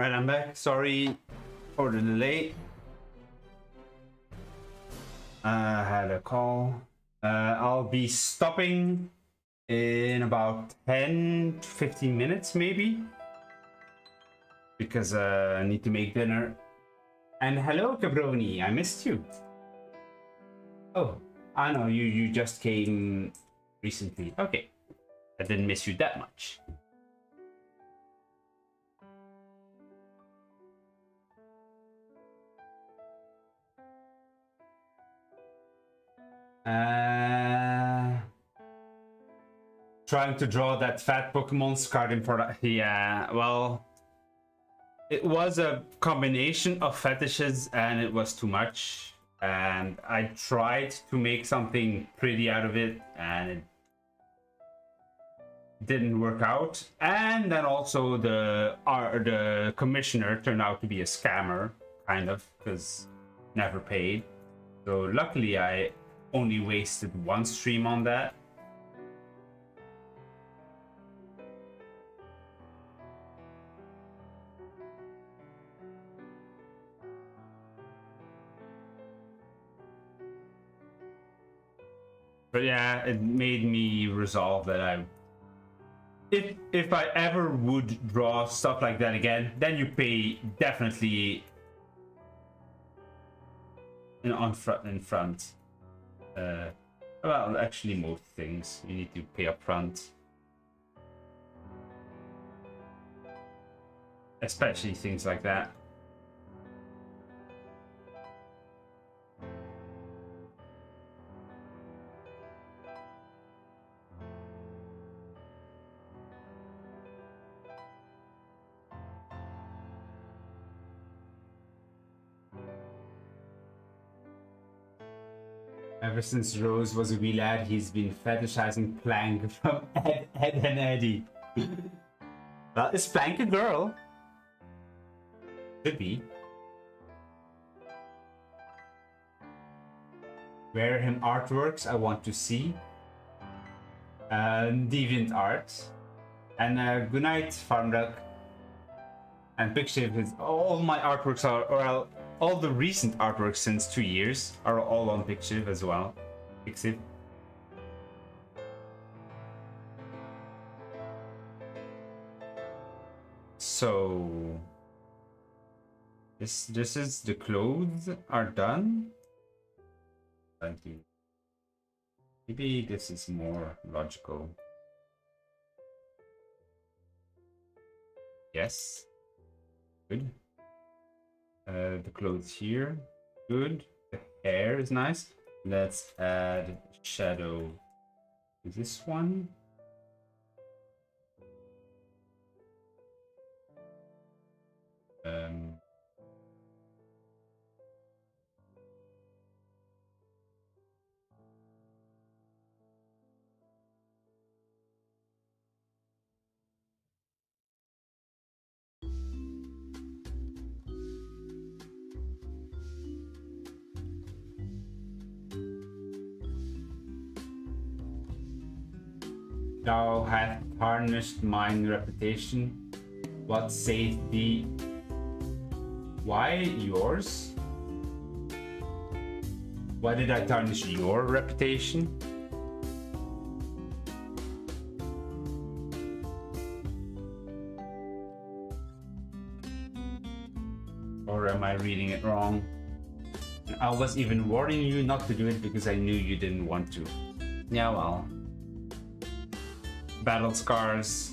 All right, I'm back. Sorry for the delay. I had a call. Uh, I'll be stopping in about 10 15 minutes, maybe. Because uh, I need to make dinner. And hello, Cabroni. I missed you. Oh, I know you. You just came recently. Okay, I didn't miss you that much. Uh, trying to draw that fat Pokemon Scarred for yeah, well, it was a combination of fetishes and it was too much. And I tried to make something pretty out of it and it didn't work out. And then also the uh, the commissioner turned out to be a scammer, kind of, because never paid. So luckily I only wasted one stream on that. But yeah, it made me resolve that I if if I ever would draw stuff like that again, then you pay definitely in on front in front. Uh, well, actually, most things you need to pay up front, especially things like that. Ever since Rose was a wee lad, he's been fetishizing Plank from Ed, Edd n Eddy. well, is Plank a girl? Could be. Wear him artworks I want to see. Uh, Deviant Art. And uh, good night, Farmduck. And Picture all my artworks are, well, all the recent artworks since two years are all on Pixiv as well. Pixiv. So this this is the clothes are done. Thank you. Maybe this is more logical. Yes. Good. Uh, the clothes here, good. The hair is nice. Let's add shadow to this one. Um, thou hast tarnished mine reputation. What saith thee? Why yours? Why did I tarnish your reputation? Or am I reading it wrong? I was even warning you not to do it because I knew you didn't want to. Yeah, well battle scars.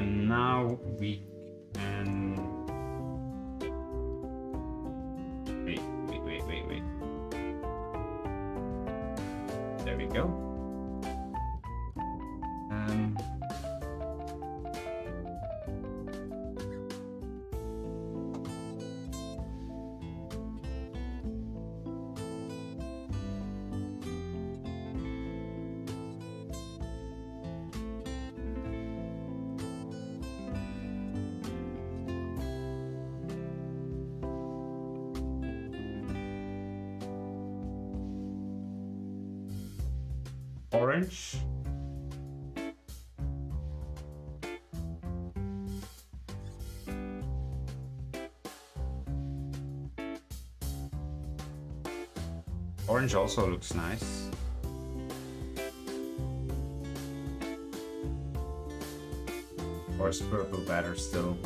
and now we orange. Orange also looks nice. Or is purple better still?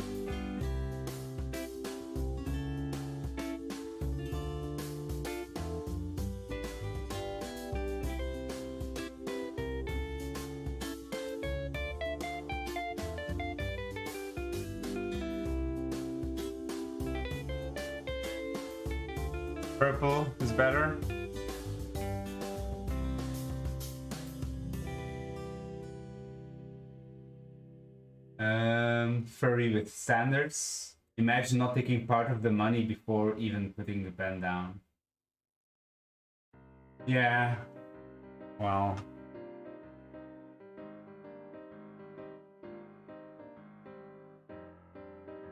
Standards. Imagine not taking part of the money before even putting the pen down. Yeah. Well.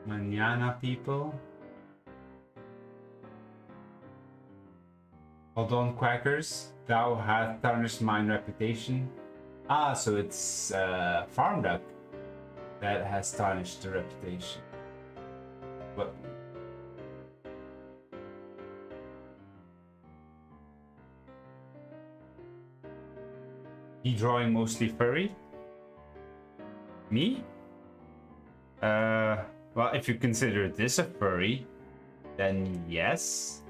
Manana people. Hold on, quackers. Thou hast tarnished mine reputation. Ah, so it's uh, farm duck that has tarnished the reputation. But He drawing mostly furry? Me? Uh, well, if you consider this a furry, then yes.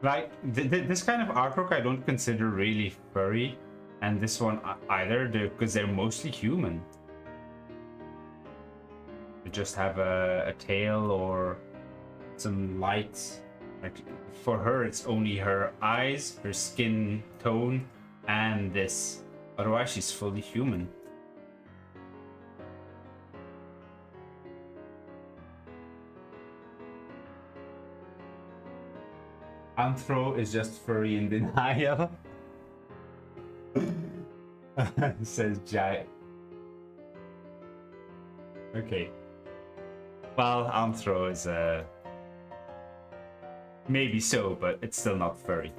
Like, th th this kind of artwork I don't consider really furry, and this one either, because they're, mostly human. They just have a, a tail or some light. Like, for her, it's only her eyes, her skin tone, and this. Otherwise, she's fully human. Anthro is just furry in denial. Says Jai. Okay. Well, Anthro is uh maybe so, but it's still not furry.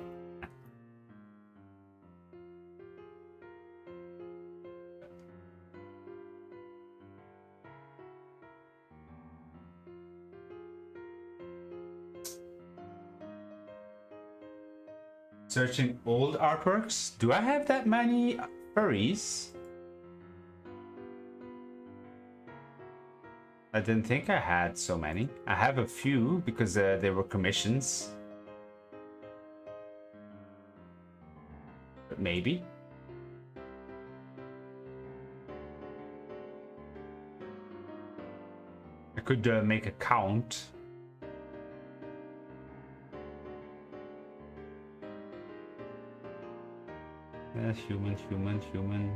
Searching old artworks. Do I have that many furries? I didn't think I had so many. I have a few because uh, they were commissions. But maybe. I could uh, make a count. Human, human, human.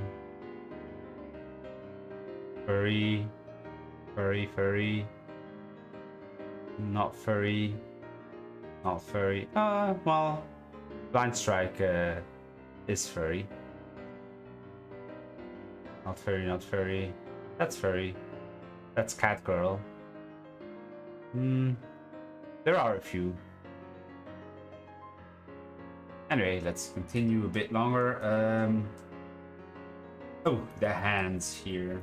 Furry. Furry, furry. Not furry. Not furry. Ah, uh, well. Blind Strike uh, is furry. Not furry, not furry. That's furry. That's Cat Girl. Hmm. There are a few. Anyway, let's continue a bit longer. Um, oh, the hands here.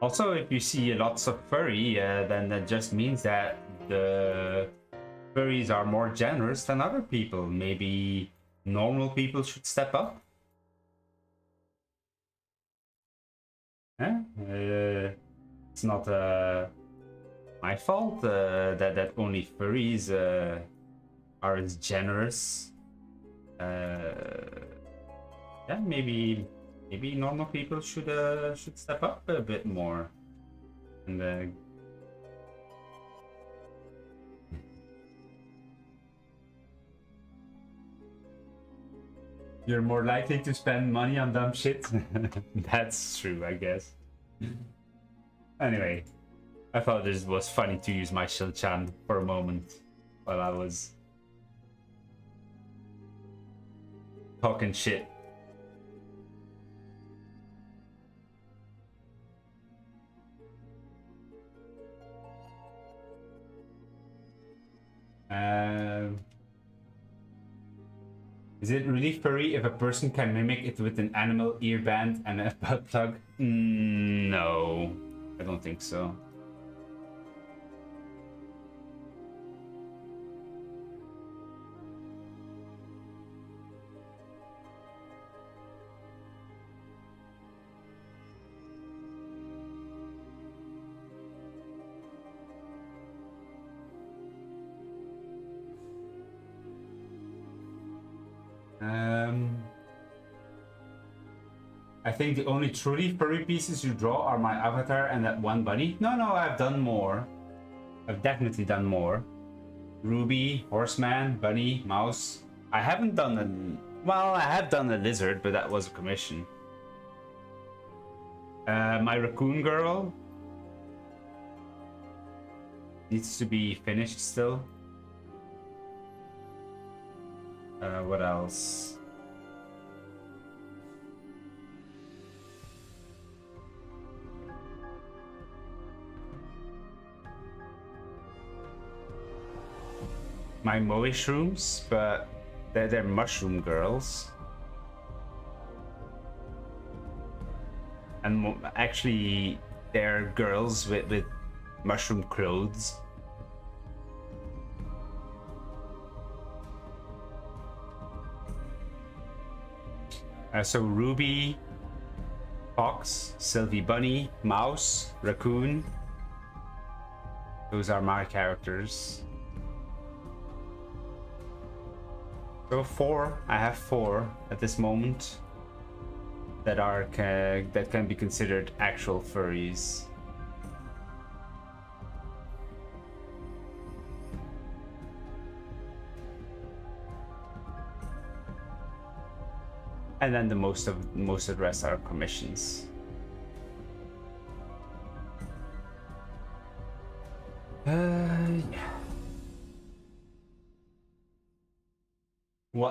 Also, if you see lots of furry, uh, then that just means that the furries are more generous than other people. Maybe normal people should step up. It's not uh, my fault uh, that that only furries uh, are as generous. Uh, yeah, maybe maybe normal people should uh, should step up a bit more and You're more likely to spend money on dumb shit. That's true, I guess. Anyway, I thought this was funny to use my Shilchan for a moment while I was talking shit. Um, is it really furry if a person can mimic it with an animal earband and a butt plug? Mm, no. I don't think so. I think the only truly furry pieces you draw are my avatar and that one bunny. No, no, I've done more. I've definitely done more. Ruby, horseman, bunny, mouse. I haven't done a... Well, I have done a lizard, but that was a commission. Uh, my raccoon girl needs to be finished still. Uh, what else? My Moe shrooms, but they're, they're mushroom girls. And actually, they're girls with, with mushroom clothes. Uh, so Ruby, Fox, Sylvie Bunny, Mouse, Raccoon. Those are my characters. So four, I have four at this moment that are that can be considered actual furries. and then the most of most of the rest are commissions.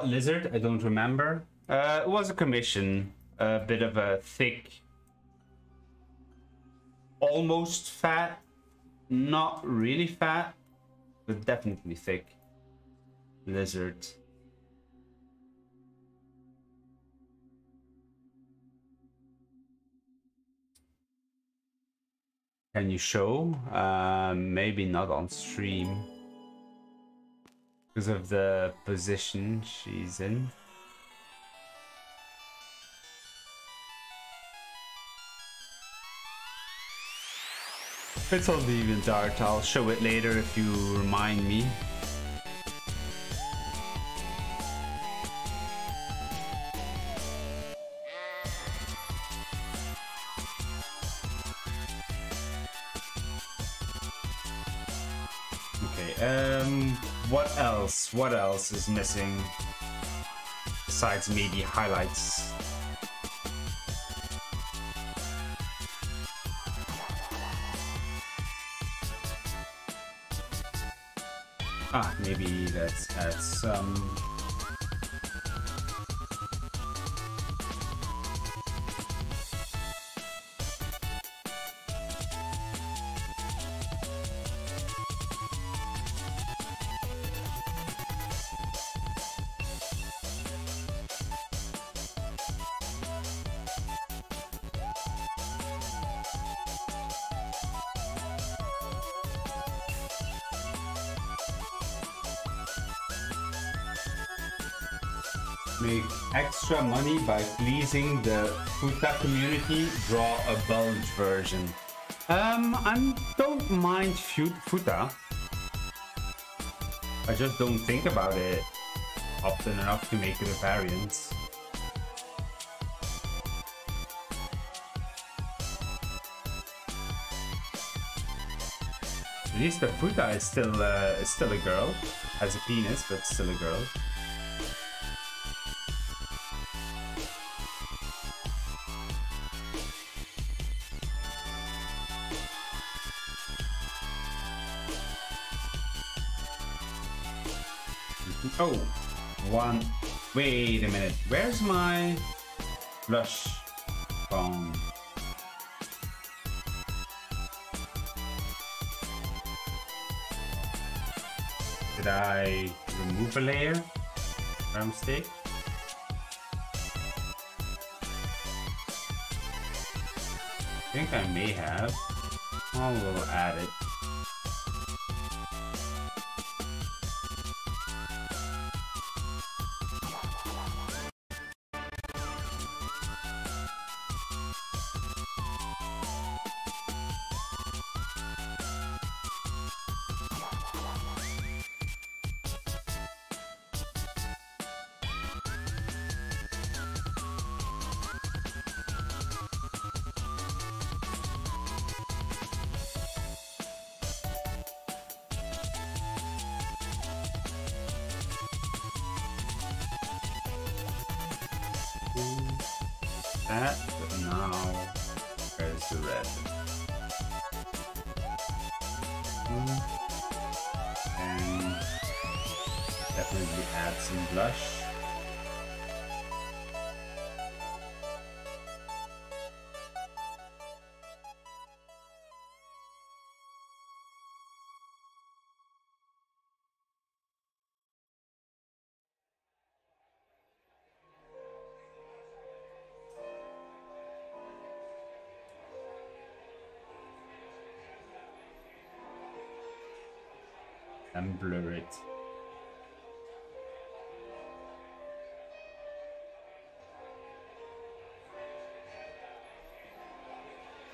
What lizard? I don't remember. Uh, it was a commission, a bit of a thick, almost fat, not really fat, but definitely thick lizard. Can you show? Uh, maybe not on stream. Because of the position she's in. It's on the art. I'll show it later if you remind me. Else? What else is missing besides maybe highlights? Ah, maybe let's add some by the Futa community, draw a bulge version. Um, I don't mind Futa. I just don't think about it often enough to make it a variant. At least the Futa is still uh, is still a girl, has a penis, but still a girl. Wait a minute. Where's my flush phone? Did I remove a layer by mistake? I think I may have. Oh, I will add it. That, but now there's the red. And definitely add some blush.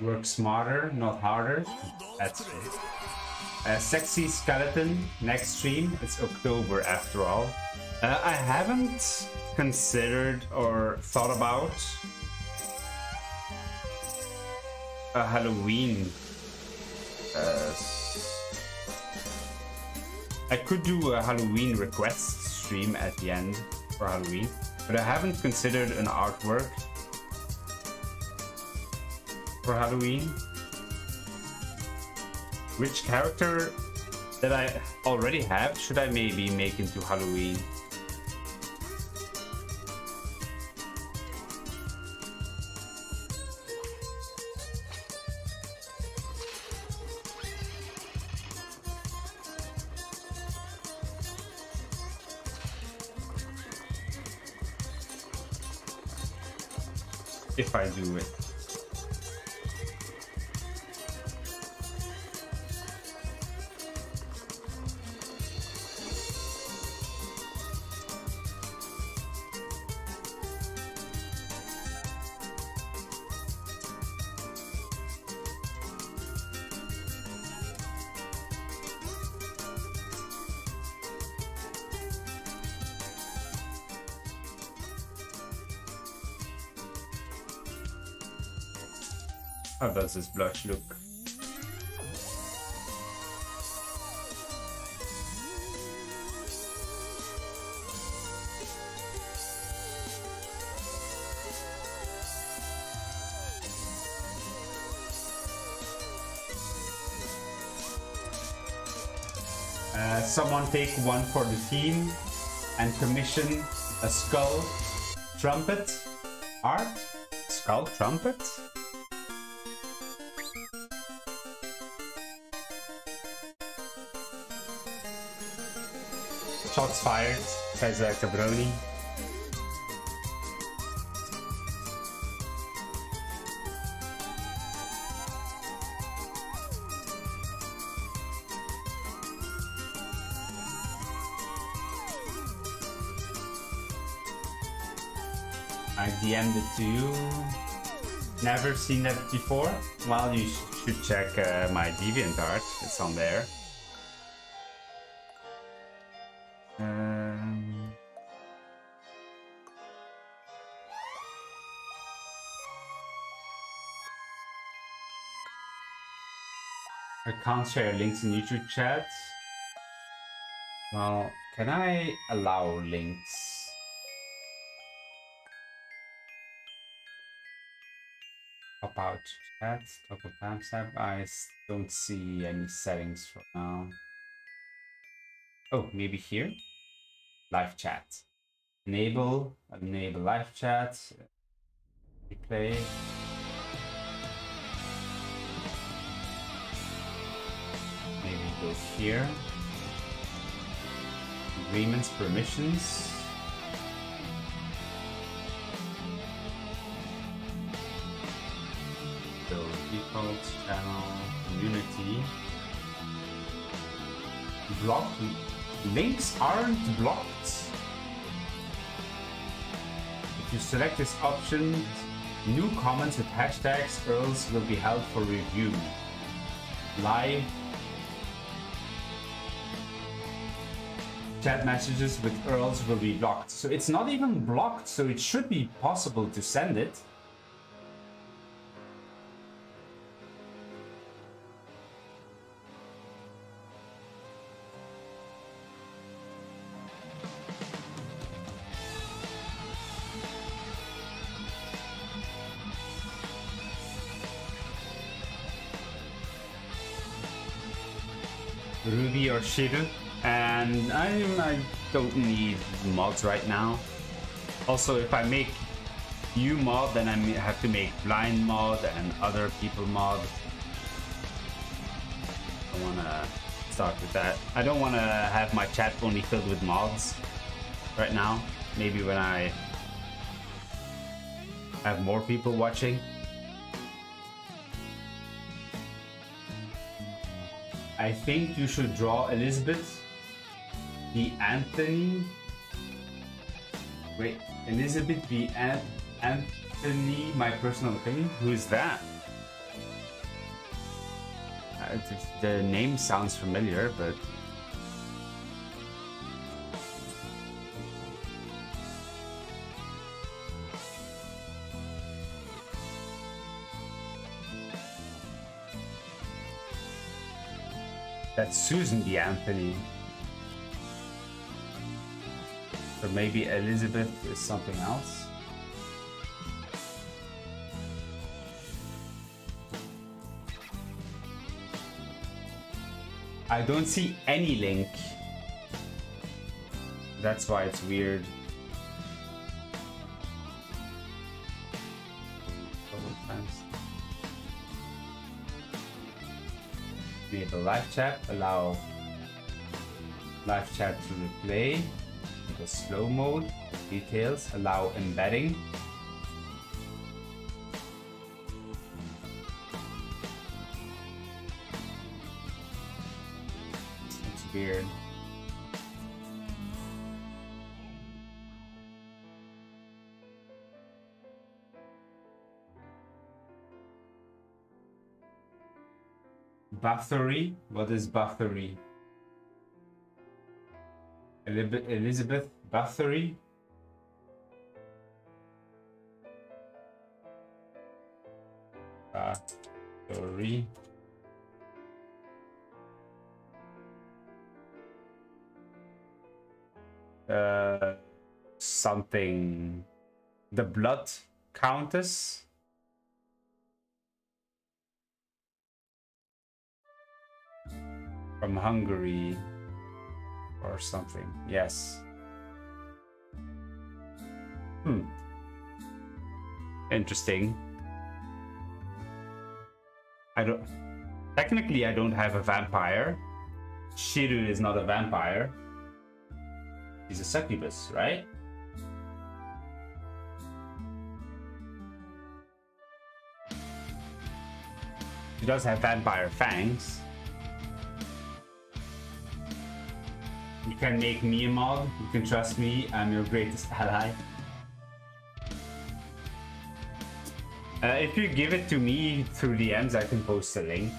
Work smarter, not harder. That's it. A sexy skeleton next stream. It's October after all. Uh, I haven't considered or thought about a Halloween uh, I could do a Halloween request stream at the end for Halloween, but I haven't considered an artwork for Halloween. Which character that I already have should I maybe make into Halloween? Does this blush look? Uh, someone take one for the team and commission a skull trumpet art? Skull trumpet? Shots fired, says uh, Cabroni. I DM'd it to you. Never seen that before? Well, you sh should check uh, my DeviantArt. It's on there. Um, I can't share links in YouTube chat. Well, can I allow links? Pop out chat, toggle timestamp. I don't see any settings for now. Oh, maybe here? Live chat. Enable, enable live chat. Replay. Maybe go here. Agreements, permissions. So default channel community. Block links aren't blocked. If you select this option, new comments with hashtags URLs will be held for review. Live chat messages with URLs will be blocked. So it's not even blocked, so it should be possible to send it. Or Shiru and I, I don't need mods right now. Also, if I make you mod, then I have to make blind mod and other people mod. I wanna start with that. I don't wanna have my chat only filled with mods right now. Maybe when I have more people watching. I think you should draw Elizabeth the Anthony. Wait, Elizabeth the An Anthony, my personal opinion? Who is that? Uh, the name sounds familiar, but. That's Susan B. Anthony. Or maybe Elizabeth is something else. I don't see any link. That's why it's weird. Live chat, allow live chat to replay the slow mode, details, allow embedding. It's weird. Bathory? What is Bathory? Elizabeth Bathory. Bathory. Uh, something. The Blood Countess. From Hungary or something. Yes. Hmm. Interesting. I don't... Technically, I don't have a vampire. Shiru is not a vampire. He's a succubus, right? He does have vampire fangs. You can make me a mod. You can trust me. I'm your greatest ally. Uh, if you give it to me through DMs, I can post a link.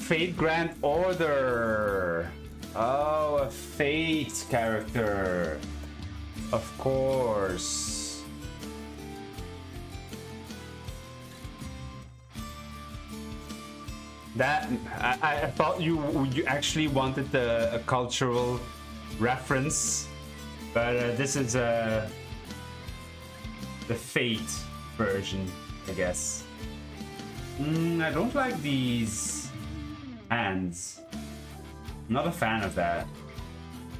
Fate Grand Order. Oh, a Fate character. Of course. That I, I thought you you actually wanted the, a cultural reference But uh, this is uh, the Fate version, I guess. Mm, I don't like these hands. not a fan of that.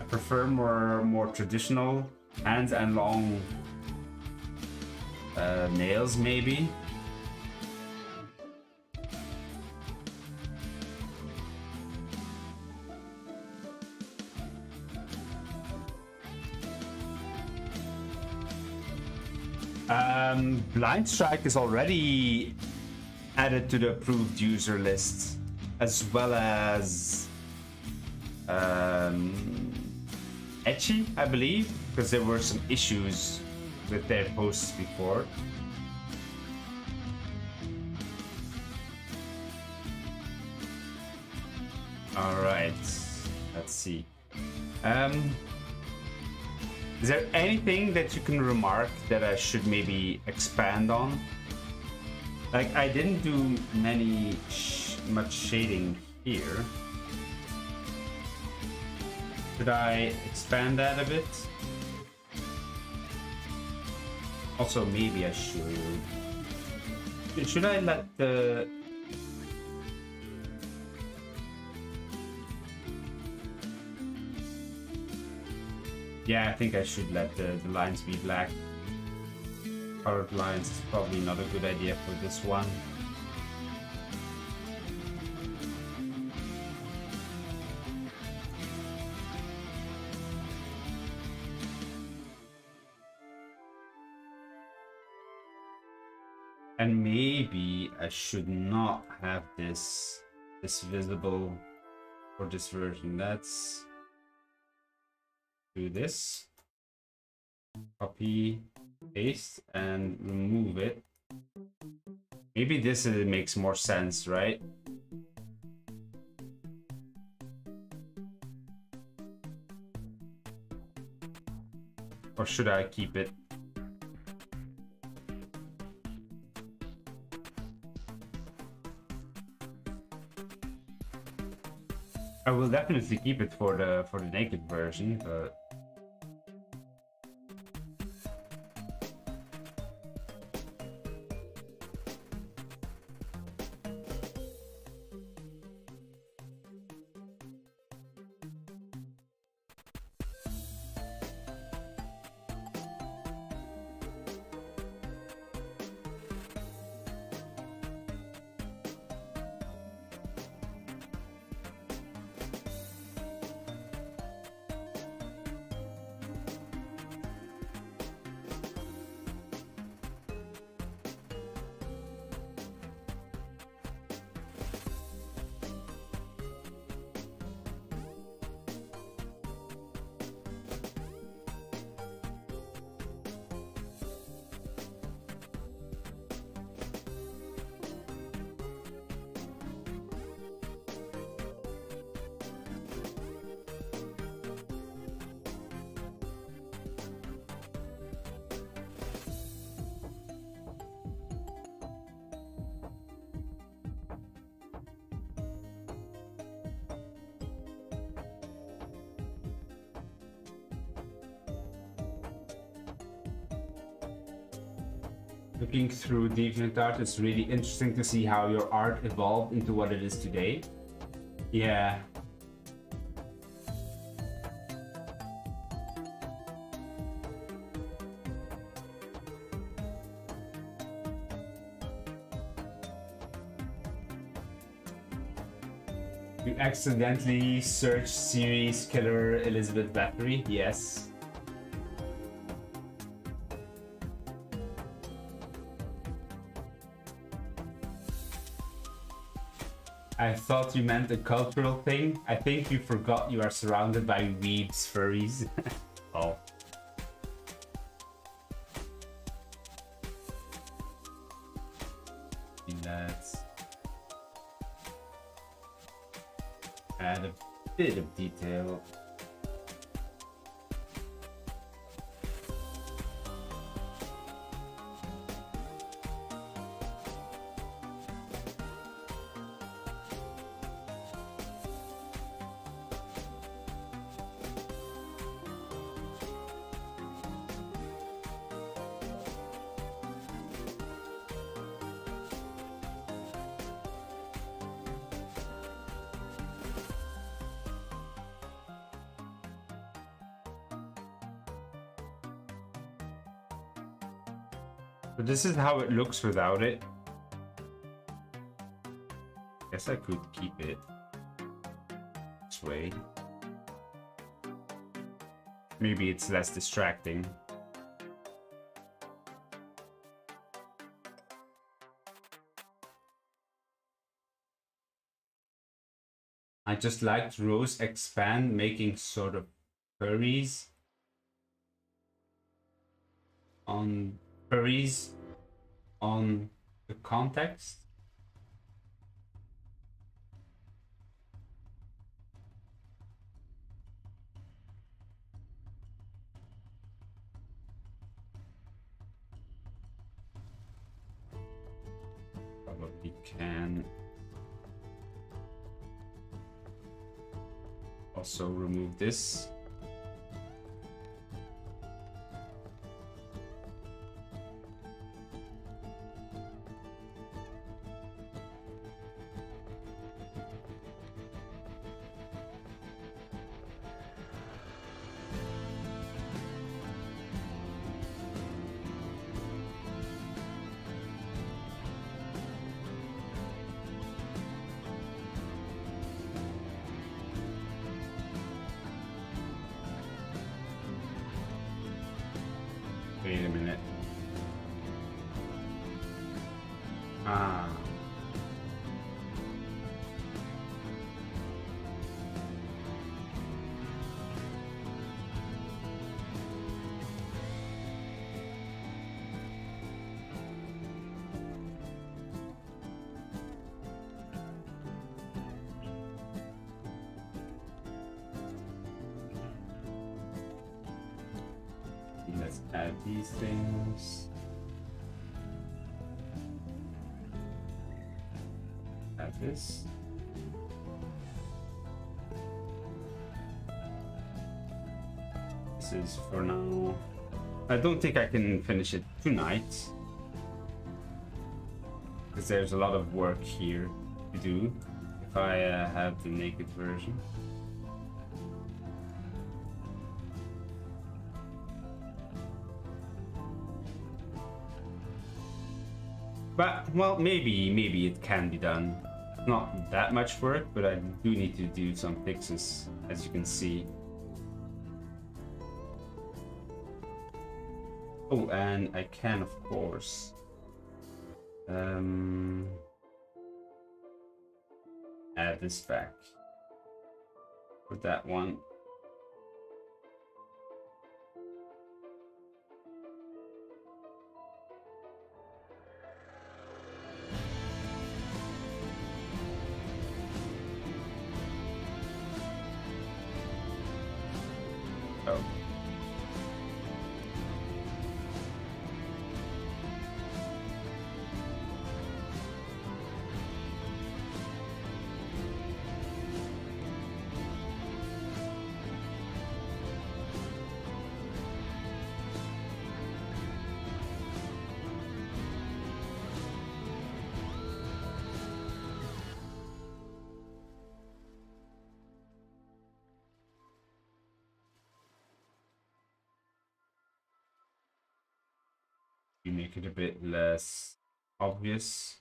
I prefer more more traditional hands and long uh, nails, maybe. Um, Blind Strike is already added to the approved user list, as well as um, Ecchi, I believe, because there were some issues with their posts before. All right, let's see. Um, is there anything that you can remark that I should maybe expand on? Like, I didn't do many much shading here. Should I expand that a bit? Also, maybe I should. Should I let the Yeah, I think I should let the, the lines be black. Colored lines is probably not a good idea for this one. And maybe I should not have this this visible for this version. Let's do this. Copy paste and remove it. Maybe this is, makes more sense right? Or should I keep it I will definitely keep it for the for the naked version, but DeviantArt, it's really interesting to see how your art evolved into what it is today. Yeah. You accidentally searched series killer Elizabeth Bathory? Yes. Thought you meant a cultural thing. I think you forgot you are surrounded by weebs furries. this is how it looks without it. Guess I could keep it this way. Maybe it's less distracting. I just liked Rose expand, making sort of furries on furries on the context. Probably can also remove this. Don't think I can finish it tonight. Because there's a lot of work here to do if I uh, have the naked version. But, well, maybe, maybe it can be done. Not that much work, but I do need to do some fixes, as you can see. Oh, and I can, of course, um, add this back for that one. Make it a bit less obvious.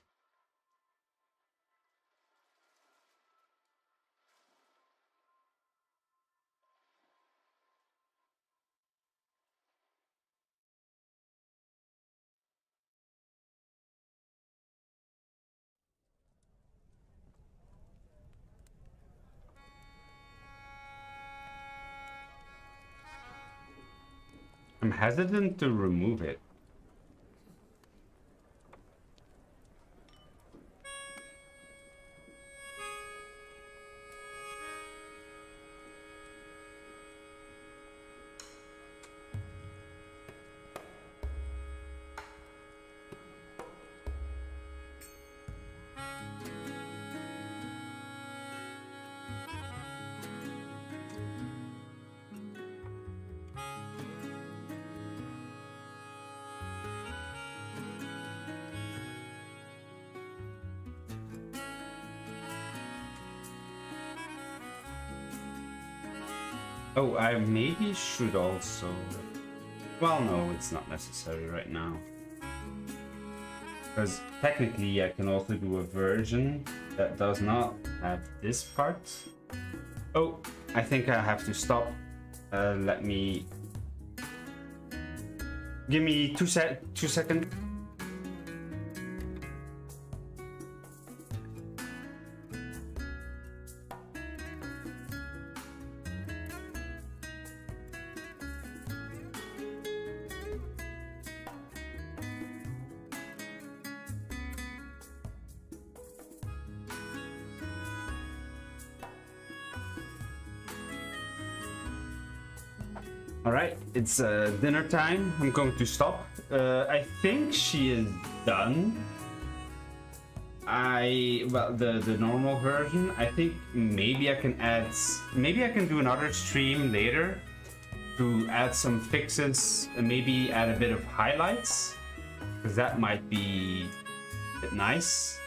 I'm hesitant to remove it. Oh, I maybe should also... Well, no, it's not necessary right now. Because technically I can also do a version that does not have this part. Oh, I think I have to stop. Uh, let me... Give me two, sec two seconds. It's uh, dinner time. I'm going to stop. Uh, I think she is done. I well the the normal version. I think maybe I can add. Maybe I can do another stream later to add some fixes and maybe add a bit of highlights because that might be a bit nice.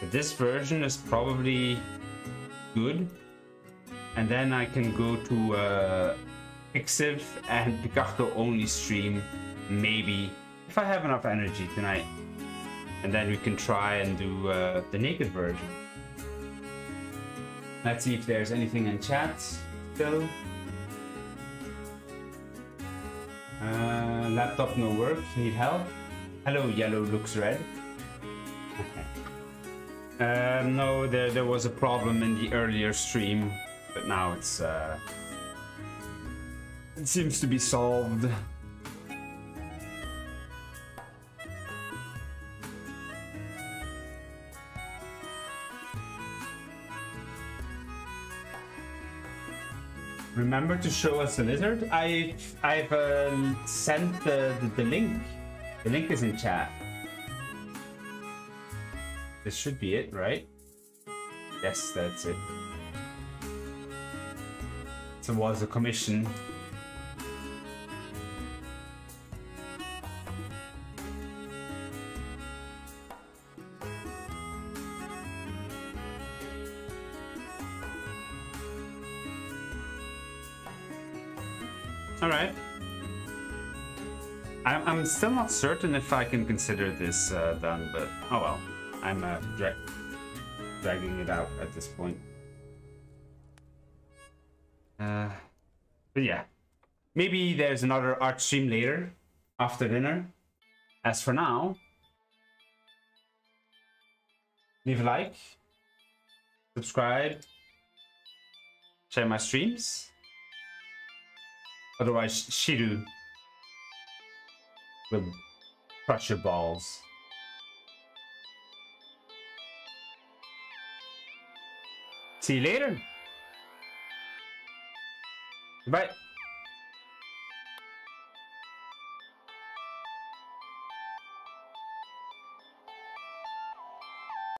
But this version is probably good, and then I can go to. Uh, Pixiv and Picarto only stream, maybe, if I have enough energy tonight. And then we can try and do uh, the naked version. Let's see if there's anything in chat still. Uh, laptop no work, need help? Hello, yellow looks red. uh, no, there, there was a problem in the earlier stream, but now it's uh, it seems to be solved. Remember to show us the lizard? I, I've uh, sent the, the, the link. The link is in chat. This should be it, right? Yes, that's it. So was a commission Alright. I'm, I'm still not certain if I can consider this uh, done, but oh well. I'm uh, dra dragging it out at this point. Uh, but yeah. Maybe there's another art stream later, after dinner. As for now, leave a like, subscribe, share my streams. Otherwise, Shiru will crush your balls. See you later. Bye.